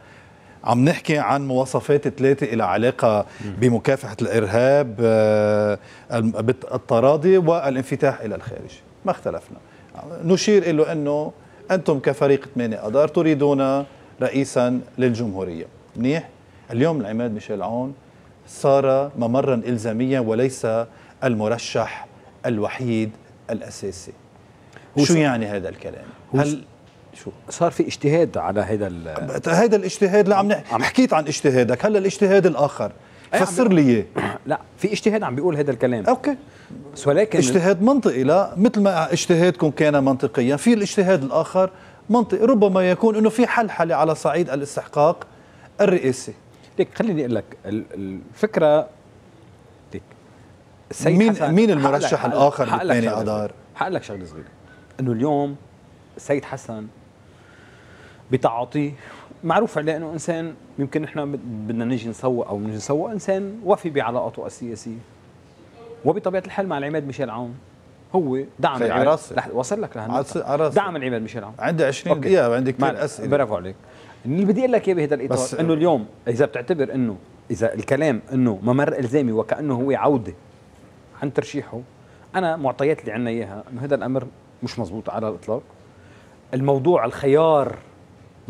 عم نحكي عن مواصفات ثلاثة إلى علاقة بمكافحة الإرهاب آه، الم- بالت- التراضي والانفتاح إلى الخارج. ما اختلفنا. نشير إلى أنه أنتم كفريق 8 أدار تريدون رئيسا للجمهورية. منيح؟ اليوم العماد ميشيل عون صار ممرا إلزاميا وليس المرشح الوحيد الأساسي. شو يعني هذا الكلام؟ هل شو صار في اجتهاد على هذا ال- هذا الاجتهاد لا عم نح- عم- حكيت عن اجتهادك هلا الاجتهاد الآخر. عم فسر لي إياه. [clears throat] لا في اجتهاد عم بيقول هذا الكلام. أوكي. بس ولكن اجتهاد منطقي لا. مثل ما اجتهادكم كان منطقيا في الاجتهاد الآخر منطقي. ربما يكون إنه في حلحلة على صعيد الاستحقاق الرئاسي. ليك خليني أقول لك ال- الفكرة ليك السيد مين- حسن مين حقلك- المرشح حقلك- الآخر حقلك بالثاني شغلة أدار؟ صغيرة. حقول لك شغلة صغيرة. إنه اليوم السيد حسن بتعاطيه. معروف عليه إنه إنسان يمكن نحن بدنا نجي نسوق أو نجي نسوق إنسان وفي بعلاقاته السياسية. وبطبيعة الحال مع العماد ميشيل عون. هو دعم العماد. رح وصل لك عراسي. دعم العماد ميشيل عون. عندي 20 أوكي. دقيقة وعندي كثير أسئلة. برافو عليك. اللي بدي أقول لك إياه بهذا الإطار إنه اليوم إذا بتعتبر إنه إذا الكلام إنه ممر إلزامي وكأنه هو عودة عن ترشيحه أنا معطيات اللي عندنا إياها إنه هذا الأمر مش مزبوط على الإطلاق. الموضوع الخيار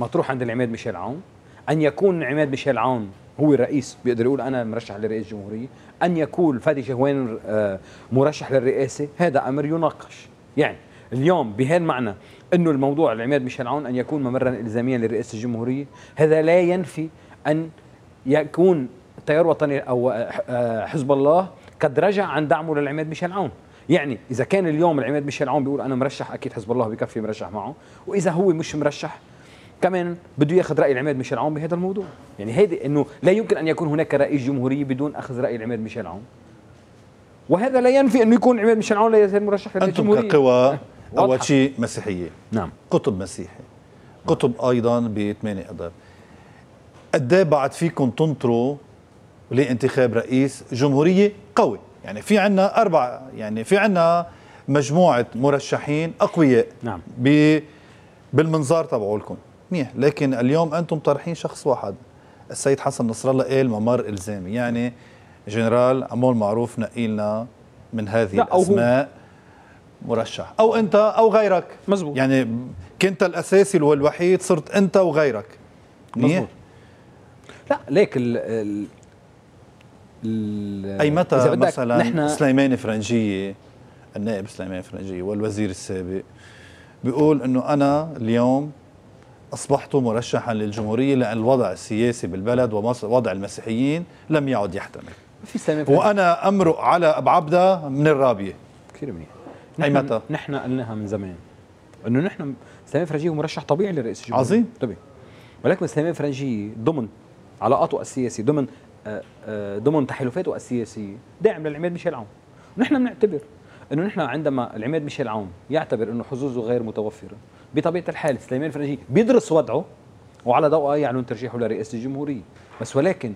مطروح عند العماد ميشيل عون. أن يكون عماد ميشيل عون هو الرئيس بيقدر يقول أنا مرشح لرئيس الجمهوريه أن يكون فادي شهوان آه، مرشح للرئاسة هذا أمر يناقش. يعني اليوم بهالمعنى إنه الموضوع العماد ميشيل عون أن يكون ممرا إلزاميا لرئاسة الجمهورية. هذا لا ينفي أن يكون التيار الوطني أو آه، حزب الله قد رجع عن دعمه للعماد ميشيل عون. يعني إذا كان اليوم العماد ميشيل عون بيقول أنا مرشح أكيد حزب الله بكفي مرشح معه. وإذا هو مش مرشح كمان بده ياخذ رأي العماد ميشيل عون بهذا الموضوع. يعني هيدي إنه لا يمكن أن يكون هناك رئيس جمهوريه بدون أخذ رأي العماد ميشيل عون. وهذا لا ينفي انه يكون العماد ميشيل عون لا يصير مرشح أنتم كقوى أول. شيء مسيحية. نعم. قطب مسيحي. قطب أيضا بثمانية اضراب قد إيه بعد فيكم تنطروا لانتخاب رئيس جمهورية قوي؟ يعني في عنا أربع يعني في عنا مجموعة مرشحين أقوياء نعم. ب بالمنظار تبعولكم. منيح. لكن اليوم أنتم طرحين شخص واحد. السيد حسن نصر الله قال ممر إلزامي. يعني جنرال عمول معروف نقي لنا من هذه أو. الأسماء. مرشح. أو أنت أو غيرك. مزبوط. يعني كنت الأساسي والوحيد صرت أنت وغيرك. منيح؟ مزبوط لا ليك ال أي متى مثلا نحن سليمان فرنجية النائب سليمان فرنجي والوزير السابق بيقول إنه أنا اليوم اصبحت مرشحا للجمهورية لأن الوضع السياسي بالبلد ووضع المسيحيين لم يعد يحتمل. في سليمان وأنا أمرق على أبو عبدة من الرابية. كثير منيح. أي متى؟ نحن قلناها من زمان. إنه نحن سليمان فرنجي هو مرشح طبيعي لرئيس الجمهورية. عظيم. طبيعي. ولكن سليمان فرنجي ضمن علاقاته السياسية ضمن آه، آه، ضمن تحالفاته السياسية داعم للعماد ميشيل عون ونحن بنعتبر إنه نحن عندما العماد ميشيل عون يعتبر إنه حظوظه غير متوفرة. بطبيعة الحال سليمان فرنجي بيدرس وضعه وعلى ضوءه يعلن ترشيحه لرئاسة الجمهورية. بس ولكن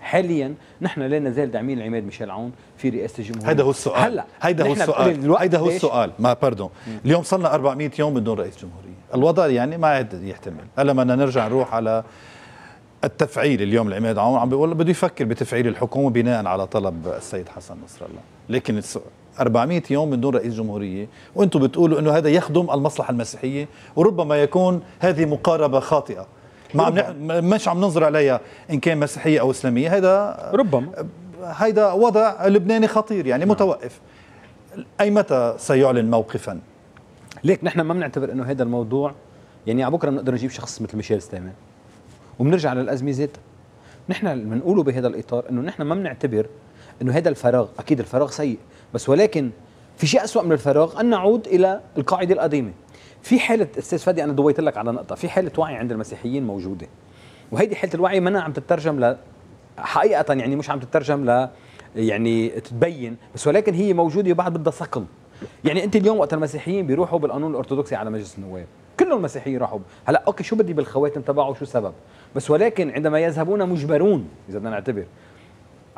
حاليا نحن لا نزال داعمين العماد ميشيل عون في رئاسة الجمهورية. هذا هو السؤال. هلأ هيدا هو السؤال. هيدا هو السؤال. ما باردون اليوم صرنا 400 يوم بدون رئيس جمهورية. الوضع يعني ما عاد يحتمل. هلا بدنا نرجع نروح على التفعيل اليوم العماد عون عم بيقول بده يفكر بتفعيل الحكومة بناء على طلب السيد حسن نصر الله. لكن 400 يوم من دون رئيس جمهورية وأنتم بتقولوا إنه هذا يخدم المصلحة المسيحية وربما يكون هذه مقاربة خاطئة. ما عم مش عم ننظر عليها إن كان مسيحية أو إسلامية هذا ربما. هيدا وضع لبناني خطير يعني نعم. متوقف. أي متى سيعلن موقفا؟ ليك نحن ما بنعتبر إنه هذا الموضوع يعني على بكرة بنقدر نجيب شخص مثل ميشيل ستامان وبنرجع للأزمة ذاتها نحن بنقوله بهذا الإطار إنه نحن ما بنعتبر إنه هذا الفراغ أكيد الفراغ سيء بس ولكن في شيء اسوء من الفراغ أن نعود إلى القاعدة القديمة. في حالة أستاذ فادي أنا ضويت لك على نقطة. في حالة وعي عند المسيحيين موجودة. وهيدي حالة الوعي ما عم تترجم ل حقيقة يعني مش عم تترجم ل يعني تبين بس ولكن هي موجودة وبعد بدها صقل يعني أنت اليوم وقت المسيحيين بيروحوا بالقانون الأرثوذكسي على مجلس النواب. كل المسيحيين راحوا. هلأ أوكي شو بدي بالخواتم تبعه؟ شو السبب بس ولكن عندما يذهبون مجبرون إذا بدنا نعتبر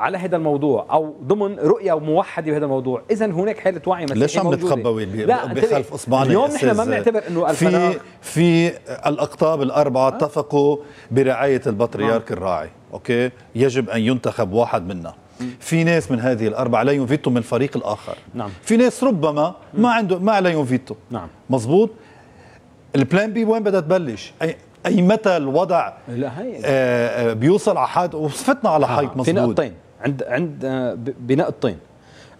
على هذا الموضوع أو ضمن رؤية موحدة بهذا الموضوع. اذا هناك حالة وعي مسيحي ليش عم نتخبى بخلف اصبعنا اليوم نحن ما بنعتبر إنه في في الأقطاب الأربعة؟ اتفقوا برعاية البطريرك أه؟ الراعي okay؟ يجب أن ينتخب واحد منا. في ناس من هذه الأربعة عليهم فيتو من الفريق الآخر. نعم. في ناس ربما ما عنده ما عليهم فيتو نعم. مزبوط البلان بي وين بدها تبلش؟ أي أي متى الوضع لا هي آه, آه، بيوصل على حد وصفتنا على حيط مزبوط في نقطتين. عند عند آه، بنقطتين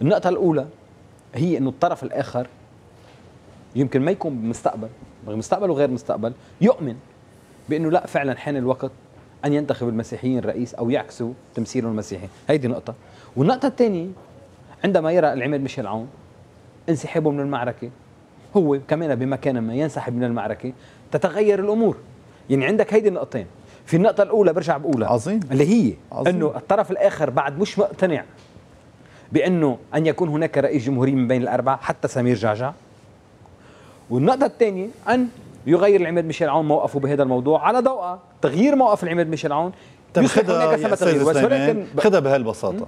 النقطة الأولى هي إنه الطرف الآخر يمكن ما يكون بمستقبل مستقبل وغير مستقبل يؤمن بأنه لا فعلا حان الوقت أن ينتخب المسيحيين رئيس أو يعكسوا تمثيلهم المسيحي هيدي نقطة. والنقطة الثانية عندما يرى العماد ميشيل عون انسحابه من المعركة هو كمان بمكان ما ينسحب من المعركة تتغير الأمور. يعني عندك هيدي النقطتين. في النقطة الأولى برجع بقولها. عظيم. اللي هي عظيم. أنه الطرف الآخر بعد مش مقتنع بأنه أن يكون هناك رئيس جمهوري من بين الأربعة حتى سمير جعجع. والنقطة الثانية أن يغير العماد ميشيل عون موقفه بهذا الموضوع على ضوء تغيير موقف العماد ميشيل عون. بس ولكن خدها بهالبساطة.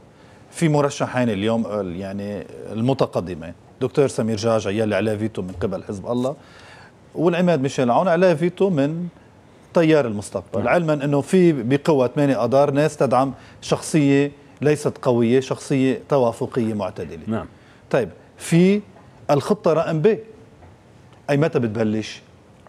في مرشحين اليوم يعني المتقدمين. دكتور سمير جعجع يلي عليه فيتو من قبل حزب الله والعماد ميشيل عون عليه فيتو من تيار المستقبل. نعم. علما إنه في بقوة 8 آذار ناس تدعم شخصية ليست قوية شخصية توافقية معتدلة. نعم. طيب في الخطة رقم ب. أي متى بتبلش؟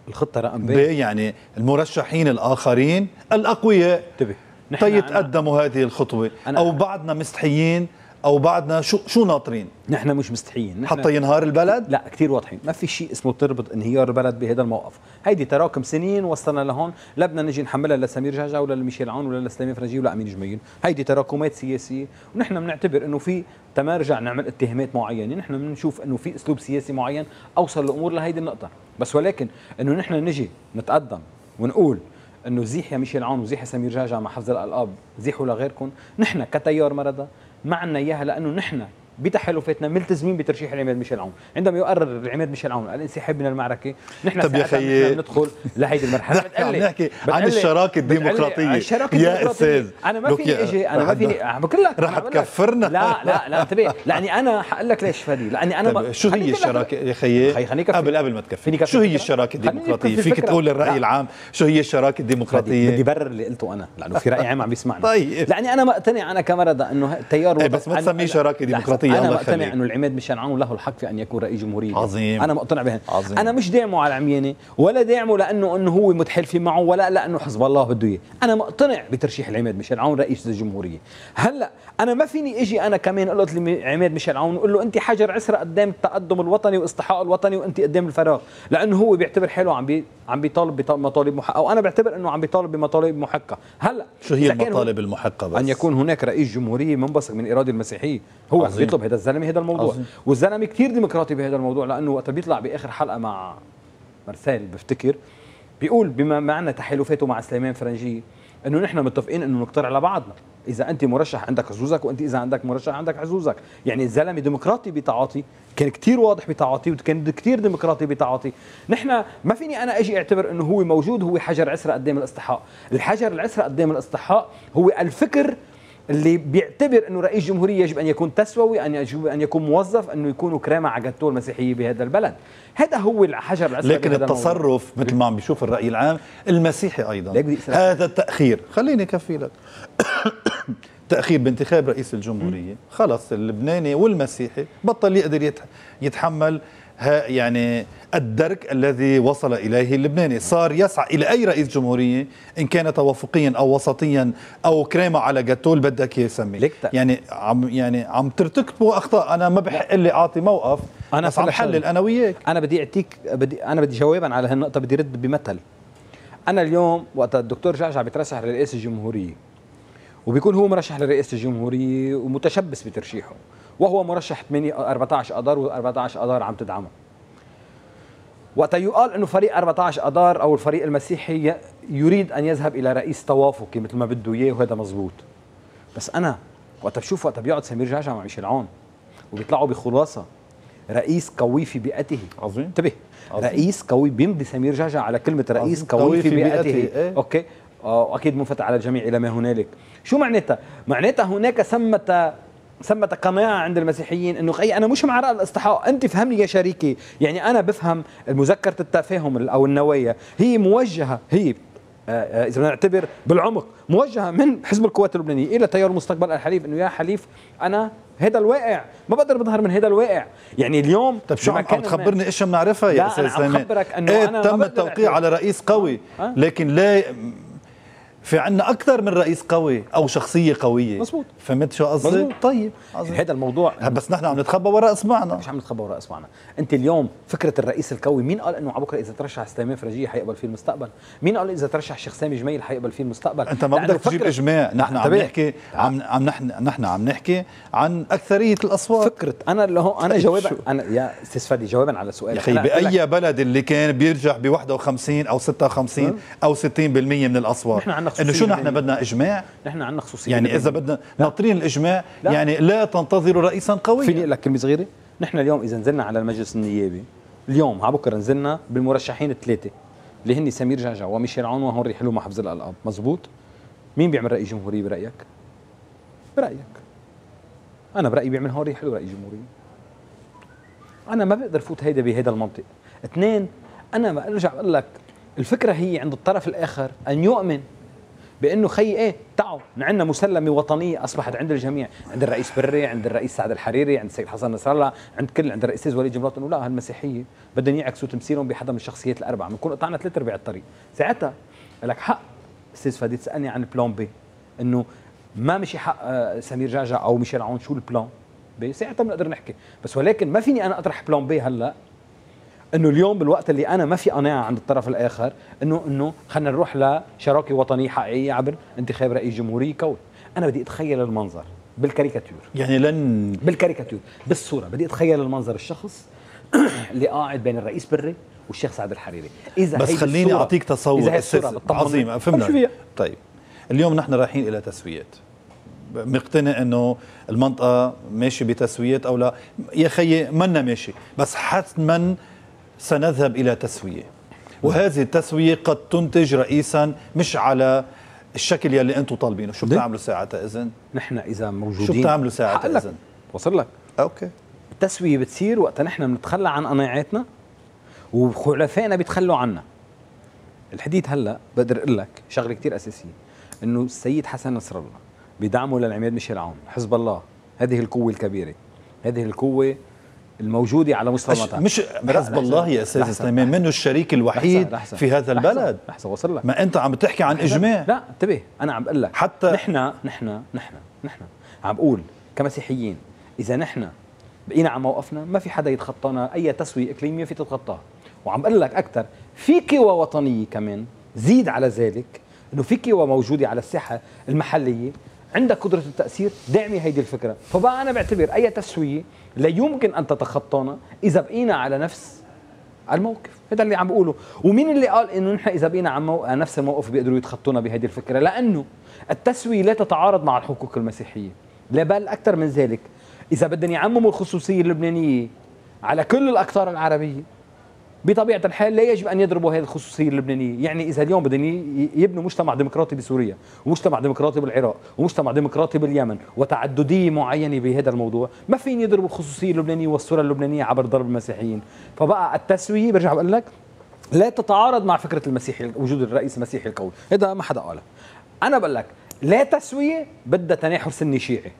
الخطة رقم ب. يعني المرشحين الآخرين الأقوياء. انتبه. تيتقدموا هذه الخطوة أو بعدنا مستحيين أو بعدنا شو شو ناطرين؟ نحن مش مستحيين. نحن حتى ينهار البلد؟ لا كثير واضحين. ما في شيء اسمه تربط انهيار البلد بهذا الموقف. هيدي تراكم سنين وصلنا لهون. لا بدنا نجي نحملها لسمير جعجع ولا لميشيل عون ولا لسليمان فرنجي ولا أمين جميل. هيدي تراكمات سياسية. ونحن بنعتبر إنه في تمارجع نعمل اتهامات معينة. نحن بنشوف إنه في أسلوب سياسي معين أوصل الأمور لهيدي النقطة. بس ولكن إنه نحن نجي نتقدم ونقول إنه زيح يا ميشيل عون وزيح سمير جعجع مع حفظ الألقاب زيحوا لغيركم. نحن كتيار مرضى ما عنا إياها لأنه نحن بتحالفاتنا ملتزمين بترشيح العماد ميشيل عون. عندما يقرر العماد ميشيل عون الانسحاب من المعركة نحن طب يا خيي ندخل لهيدي [laughs] المرحلة. عم نحكي عن الشراكة الديمقراطية. الشراكة يا أستاذ أنا ما فيني أجي أنا ما فيني عم بقول لك رح تكفرنا. لا لا لا انتبه. لاني أنا حقول لك ليش فادي؟ لأني أنا طيب شو هي الشراكة يا خيي قبل قبل ما تكفي. شو هي الشراكة الديمقراطية؟ فيك تقول الرأي العام. شو هي الشراكة الديمقراطية؟ بدي برر اللي قلته أنا لأنه في رأي عام عم بيسمعنا [laughs] طيب. لأني أنا مقتنع أنا كمرضى إنه تيار إيه، بس ما تسميه شراكة ديمقراطية. خطيه أنا مقتنع إنه العماد ميشيل عون له الحق في أن يكون رئيس جمهورية. عظيم. أنا مقتنع بهن عظيم. أنا مش داعمه على عميانه ولا داعمه لأنه إنه هو متحالفين معه ولا لأنه حزب الله بده إياه. أنا مقتنع بترشيح العماد ميشيل عون رئيس الجمهورية. هلأ أنا ما فيني إجي أنا كمان قلت لي عماد ميشيل عون أقول له أنت حجر عسرة قدام التقدم الوطني واصطحاء الوطني وأنت قدام الفراغ. لأنه هو بيعتبر حاله عم بي عم بيطالب بمطالب محققة أو أنا بعتبر إنه عم بيطالب بمطالب محققة. هلأ شو هي المطالب المحققة بس؟ ان يكون هناك رئيس جمهورية منبثق من اراده المسيحية هو عم بيطلب هذا الزلمة هذا الموضوع. عظيم. والزلمة كثير ديمقراطي بهذا الموضوع لأنه وقت بيطلع بآخر حلقة مع مرسال بفتكر بيقول بما معنى تحالفاته مع سليمان فرنجي إنه نحن متفقين إنه نقترع لبعضنا. إذا أنت مرشح عندك حظوظك وأنت إذا عندك مرشح عندك حظوظك يعني الزلمة ديمقراطي بتعاطي كان كتير واضح بتعاطي وكان كتير ديمقراطي بتعاطي. نحن ما فيني أنا أجي أعتبر إنه هو موجود هو حجر عسره قدام الاصطحاء الحجر العسرة قدام الاصطحاء هو الفكر اللي بيعتبر إنه رئيس جمهورية يجب أن يكون تسوي أن يجب أن يكون موظف أنه يكونوا كرامة على جاتوه المسيحية بهذا البلد. هذا هو الحجر الأسود لكن التصرف مثل ما عم بيشوف الرأي العام المسيحي أيضا. هذا التأخير. خليني كفي لك. [coughs] تأخير بانتخاب رئيس الجمهورية. خلص اللبناني والمسيحي بطل يقدر يتحمل يعني الدرك الذي وصل إليه اللبناني. صار يسعى إلى أي رئيس جمهورية؟ إن كان توافقيا أو وسطيا أو كريمة على جاتول بدك يسمي. يعني عم يعني عم ترتكبوا أخطاء. أنا ما بحق لي أعطي موقف أنا بس عم حلل أنا وياك. أنا بدي اعطيك بدي أنا بدي جوابا على هالنقطة بدي رد بمثل. أنا اليوم وقت الدكتور جعجع بيترشح لرئاسه الجمهورية وبيكون هو مرشح لرئاسه الجمهورية ومتشبث بترشيحه. وهو مرشح 8 14 اذار و14 اذار عم تدعمه. وقت يقال إنه فريق 14 اذار أو الفريق المسيحي يريد أن يذهب إلى رئيس توافقي مثل ما بده إياه وهذا مزبوط بس أنا وقت بشوف وقت بيقعد سمير جعجع مع ميشيل عون وبيطلعوا بخلاصة رئيس قوي في بيئته. عظيم. انتبه. رئيس قوي بيمضي سمير جعجع على كلمة رئيس قوي, قوي في, في بيئته, بيئته. إيه؟ أوكي. واكيد منفتح على الجميع إلى ما هنالك. شو معناتها؟ معناتها هناك ثمه ثمة قناعة عند المسيحيين إنه خي أنا مش مع رأي الاصطحاء، أنت فهمني يا شريكي، يعني أنا بفهم مذكرة التفاهم أو النوايا. هي موجهة هي آه، آه، إذا بدنا نعتبر بالعمق موجهة من حزب القوات اللبنانية إلى تيار المستقبل الحليف. إنه يا حليف أنا هذا الواقع. ما بقدر بظهر من هذا الواقع. يعني اليوم طيب شو عم تخبرني اشياء بنعرفها يا أستاذ سليمان؟ خبرك إنه إيه أنا تم التوقيع على رئيس قوي أه؟ لكن لا في عندنا أكثر من رئيس قوي أو شخصية قوية. مزبوط فهمت شو قصدي؟ طيب. هذا الموضوع. بس نحن عم نتخبى وراء اسمعنا مش عم نتخبى وراء اسمعنا أنت اليوم فكرة الرئيس القوي مين قال إنه على بكره إذا ترشح سليمان فرجيه حيقبل فيه المستقبل؟ مين قال إذا ترشح شيخ سامي جميل حيقبل فيه المستقبل؟ أنت ما بدك تجيب إجماع. نحن عم نحكي عم عم نحن نحن عم نحكي عن أكثرية الأصوات. فكره أنا اللي هو أنا جوابا أنا يا أستاذ فادي جوابا على سؤالك. يا أخي بأي بلد اللي كان بيرجع ب 51 أو 56 أو 60% من الأصوات؟ نحن عندنا إنه شو نحن بدنا إجماع؟ نحن عندنا خصوصية يعني إذا بدنا ناطرين الإجماع لا. يعني لا تنتظروا رئيسا قويا. فيني أقول لك كلمة صغيرة؟ نحن اليوم إذا نزلنا على المجلس النيابي اليوم على بكرة نزلنا بالمرشحين الثلاثة. اللي هن سمير جعجع وميشيل عون وهون حلو مع حفظ الألقاب. مزبوط؟ مين بيعمل رئيس جمهوريه برأيك؟ برأيك. أنا برأيي بيعمل هون حلو رئيس جمهوريه أنا ما بقدر فوت هيدا بهيدا المنطق. اثنين أنا برجع بقول لك الفكرة هي عند الطرف الآخر أن يؤمن بأنه خي إيه؟ تعوا عندنا مسلمة وطنيه أصبحت عند الجميع. عند الرئيس بري عند الرئيس سعد الحريري عند السيد حسن نصر الله عند كل عند الرئيس وليد جنبلاط انه لا هالمسيحية بدهم يعكسوا تمثيلهم بحدا من الشخصيات الأربعة. بنكون قطعنا ثلاث ارباع الطريق. ساعتها لك حق أستاذ فادي تسالني عن ال plan B إنه ما مشي حق آه، سمير جعجع أو ميشيل عون شو ال plan B ساعتها بنقدر نحكي. بس ولكن ما فيني أنا أطرح plan B هلأ. إنه اليوم بالوقت اللي أنا ما في قناعة عند الطرف الآخر إنه إنه خلينا نروح لشراكة وطنية حقيقية عبر انتخاب رئيس جمهورية قوي أنا بدي أتخيل المنظر بالكاريكاتير. يعني لن بالكاريكاتير بالصورة. بدي أتخيل المنظر الشخص [clears throat] اللي قاعد بين الرئيس بري والشيخ سعد الحريري. إذا بس خليني أعطيك تصور عظيم فهمنا طيب. اليوم نحن رايحين إلى تسويات. مقتنع إنه المنطقة ماشي بتسويات أو لا؟ يا خيي منا ماشي. بس حتما سنذهب إلى تسوية. وهذه التسوية قد تنتج رئيسا مش على الشكل يلي أنتم طالبينه. شو بتعملوا ساعتها إذن؟ نحن إذا موجودين. شو بتعملوا ساعتها إذن؟ وصل لك. أوكي. التسوية بتصير وقت نحن بنتخلى عن قناعاتنا وخلفائنا بيتخلوا عنا. الحديث هلأ بقدر أقول لك شغلة كثير أساسية. إنه السيد حسن نصر الله بدعمه للعماد ميشيل عون حزب الله. هذه القوة الكبيرة. هذه القوة الموجوده على مستوى المنطقة مش حزب الله يا أستاذ سليمان منه الشريك الوحيد لحظة في هذا البلد لحظه وصل لك ما انت عم تحكي عن اجماع لا انتبه أنا عم بقول لك حتى نحن نحن نحن نحن عم بقول كمسيحيين اذا نحن بقينا على موقفنا ما في حدا يتخطانا اي تسويه اقليميه في تتخطاها وعم بقول لك أكثر في قوى وطنيه كمان زيد على ذلك انه في قوى موجوده على الساحه المحليه عندها قدرة التأثير دعمي هيدي الفكرة فبقى أنا بعتبر أي تسوية لا يمكن أن تتخطانا إذا بقينا على نفس الموقف. هذا اللي عم بقوله. ومين اللي قال إنه نحن إذا بقينا على مو... نفس الموقف بيقدروا يتخطونا بهذه الفكرة؟ لأنه التسوية لا تتعارض مع الحقوق المسيحية. لا بل أكثر من ذلك. إذا بدهم يعمموا الخصوصية اللبنانية على كل الأقطار العربية بطبيعة الحال لا يجب أن يضربوا هذه الخصوصية اللبنانية، يعني إذا اليوم بدهم يبنوا مجتمع ديمقراطي بسوريا، ومجتمع ديمقراطي بالعراق، ومجتمع ديمقراطي باليمن، وتعددية معينة بهذا الموضوع، ما فين يضربوا الخصوصيه اللبنانيه والصورة اللبنانية عبر ضرب المسيحيين، فبقى التسوية برجع بقول لك لا تتعارض مع فكرة المسيحي وجود الرئيس المسيحي القوي، هذا ما حدا قالها. أنا بقول لك لا تسوية بدها تناحر سني شيعي.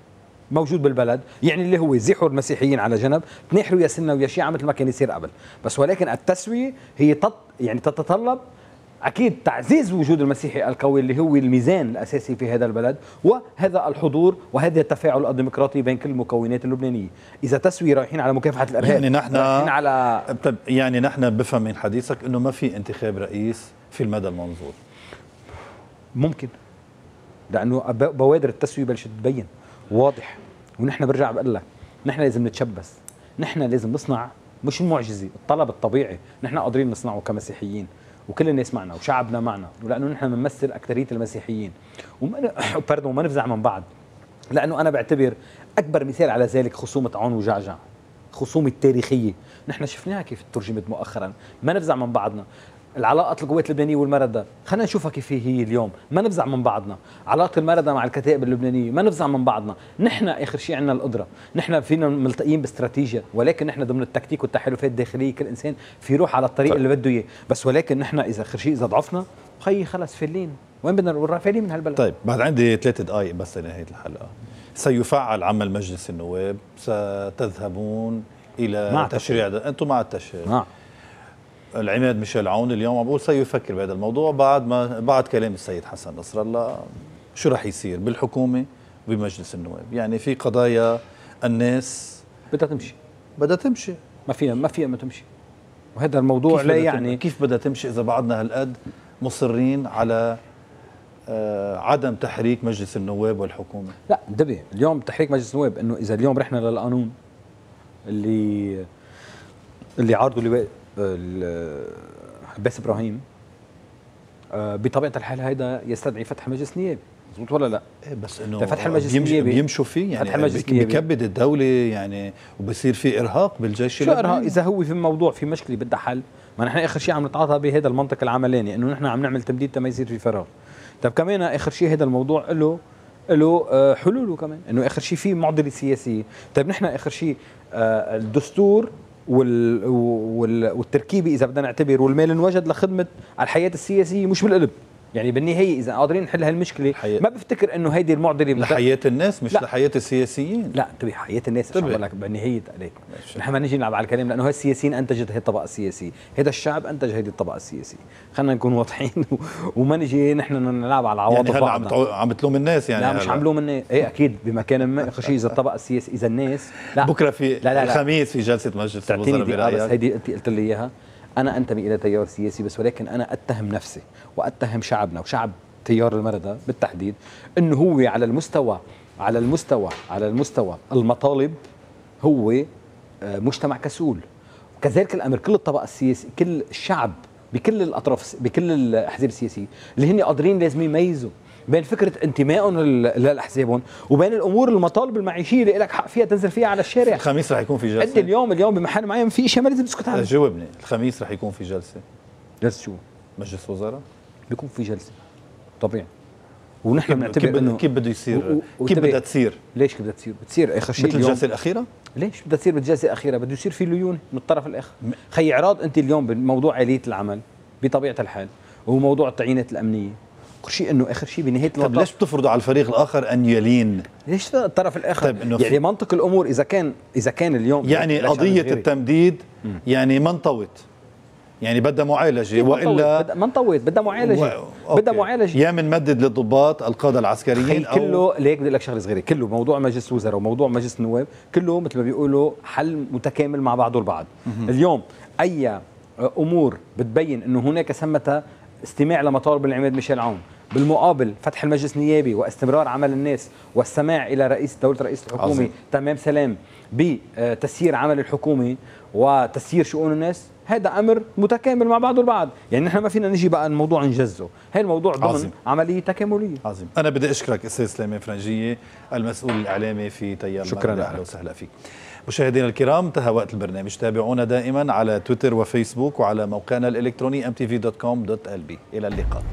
موجود بالبلد يعني اللي هو زيحوا المسيحيين على جنب تنحروا يا سنة ويا شيعة مثل ما كان يصير قبل. بس ولكن التسوية هي تط يعني تتطلب أكيد تعزيز وجود المسيحي القوي اللي هو الميزان الأساسي في هذا البلد وهذا الحضور وهذا التفاعل الديمقراطي بين كل المكونات اللبنانية. إذا تسوية رايحين على مكافحة الإرهاب يعني نحن رايحين على طب يعني نحن بفهم من حديثك إنه ما في انتخاب رئيس في المدى المنظور. ممكن لأنه بوادر التسوية بلشت تبين. واضح. ونحن برجع بقول لك نحن لازم نتشبث. نحن لازم نصنع مش المعجزة الطلب الطبيعي. نحن قادرين نصنعه كمسيحيين وكل الناس معنا وشعبنا معنا ولأنه نحن بنمثل اكثريه المسيحيين. وما باردون [coughs] وما نفزع من بعض. لأنه أنا بعتبر أكبر مثال على ذلك خصومة عون وجعجع خصومة تاريخية. نحن شفناها كيف ترجمت مؤخرا. ما نفزع من بعضنا. العلاقات القوات اللبنانية والمردة. خلينا نشوفها كيف هي اليوم. ما نفزع من بعضنا. علاقة المردة مع الكتائب اللبنانية ما نفزع من بعضنا. نحن آخر شيء عندنا القدرة. نحن فينا ملتقيين باستراتيجية ولكن نحن ضمن التكتيك والتحالفات الداخلية كل إنسان في يروح على الطريق طيب. اللي بده إياه. بس ولكن نحن إذا آخر شيء إذا ضعفنا خيي خلص فلين. وين بدنا نروح؟ فالين من هالبلد؟ طيب بعد عندي ثلاث دقائق بس لنهاية الحلقة. سيفعل عمل مجلس النواب ستذهبون إلى مع تشريع أنتم مع التشريع. نعم العماد ميشيل عون اليوم. عم بقول سيفكر بهذا الموضوع بعد ما بعد كلام السيد حسن نصر. الله شو رح يصير بالحكومة وبمجلس النواب؟ يعني في قضايا الناس بدها تمشي. بدها تمشي. ما فيها ما فيها ما تمشي. وهذا الموضوع لا يعني كيف بدها تمشي إذا بعدنا هالقد مصرين على آه عدم تحريك مجلس النواب والحكومة؟ لا انتبه. اليوم تحريك مجلس النواب إنه إذا اليوم رحنا للقانون اللي اللي عارضه اللواء عباس إبراهيم. آه، بطبيعة الحال هيدا يستدعي فتح مجلس نيابي. مضبوط ولا لا؟ إيه بس إنه فتح المجلس النيابي. بيمشوا فيه يعني فتح المجلس النيابي. بيكبد الدولة يعني وبصير في إرهاق بالجيش شو إرهاق؟ إذا هو في موضوع في مشكلة بدها حل. ما نحن آخر شيء عم نتعاطى بهذا المنطق العملاني إنه نحن عم نعمل تمديد ما يصير في فراغ. طيب كمان آخر شيء هذا الموضوع له له آه، حلوله كمان إنه آخر شيء في معضلة سياسية. طيب نحن آخر شيء آه، الدستور وال... وال... والتركيبه إذا بدنا نعتبر والمال انوجد لخدمة الحياة السياسية مش بالقلب. يعني بالنهايه إذا قادرين نحل هالمشكلة الحياة. ما بفتكر إنه هيدي المعضلة لحياة الناس مش لا. لحياة السياسيين. لا انتبه حياة الناس عشان بقول لك بالنهايه عليك نحن ما نجي نلعب على الكلام لأنه هالسياسيين أنتجت هي الطبقة السياسية. هذا الشعب أنتج هيدي الطبقة السياسية. خلينا نكون واضحين [laughs] وما نجي نحن نلعب على العواطف يعني هلا عم عم تلوم الناس يعني لا مش عم لوم الناس. إيه أكيد بمكان ما. [laughs] شيء اذا الطبقة السياسية إذا الناس لا. بكرة في لا لا لا. الخميس في جلسة مجلس الوزراء بس هيدي انت قلت لي إياها. أنا أنتمي إلى تيار سياسي بس ولكن أنا أتهم نفسي وأتهم شعبنا وشعب تيار المردة بالتحديد انه هو على المستوى على المستوى على المستوى المطالب هو آه، مجتمع كسول. وكذلك الأمر كل الطبقة السياسية كل الشعب بكل الأطراف بكل الأحزاب السياسية اللي هن قادرين لازم يميزوا بين فكرة انتمائهم لاحزابهم وبين الأمور المطالب المعيشية اللي لك حق فيها تنزل فيها على الشارع. الخميس رح يكون في جلسة. انت اليوم اليوم بمحل معين في شيء ما لازم تسكت عنه. جاوبني. الخميس رح يكون في جلسة. جلسة شو؟ مجلس وزراء. بيكون في جلسة. طبيعي. ونحن بنعتبر انه كيف بده يصير؟ كيف بدها تصير؟ ليش كيف بدها تصير؟ بتصير آخر شيء مثل الجلسة الأخيرة؟ ليش بدها تصير بالجلسة الأخيرة؟ بده يصير في ليون من الطرف الآخر. خي اعراض أنت اليوم بموضوع آلية العمل بطبيعة الحال وهو موضوع التعيينات الأمنية. شيء إنه آخر شيء بنهاية طيب ليش بتفرضوا على الفريق الآخر أن يلين؟ ليش الطرف الآخر. طيب إنه يعني منطق الأمور إذا كان إذا كان اليوم يعني قضية التمديد يعني ما انطوت. يعني بدها معالجة والا ما انطوت بدها معالجة. و... بدها معالجة. يا بنمدد للضباط القادة العسكريين أو كله ليك بدي لك شغلة صغيرة؟ كله موضوع مجلس الوزراء وموضوع مجلس النواب كله مثل ما بيقولوا حل متكامل مع بعضه البعض. اليوم أي أمور بتبين إنه هناك ثمه استماع لمطالب العماد ميشيل عون؟ بالمقابل فتح المجلس النيابي واستمرار عمل الناس والسماع إلى رئيس دولة رئيس الحكومة عظيم. تمام سلام بتسيير عمل الحكومة وتسيير شؤون الناس هذا أمر متكامل مع بعضه البعض. يعني نحن ما فينا نجي بقى الموضوع نجزه هي الموضوع ضمن عظيم. عملية تكاملية. عظيم. أنا بدي أشكرك أستاذ سليمان فرنجية المسؤول الإعلامي في تيار شكرا. أهلا وسهلا فيك. مشاهدينا الكرام انتهى وقت البرنامج. تابعونا دائما على تويتر وفيسبوك وعلى موقعنا الإلكتروني mtv.com.lb إلى اللقاء.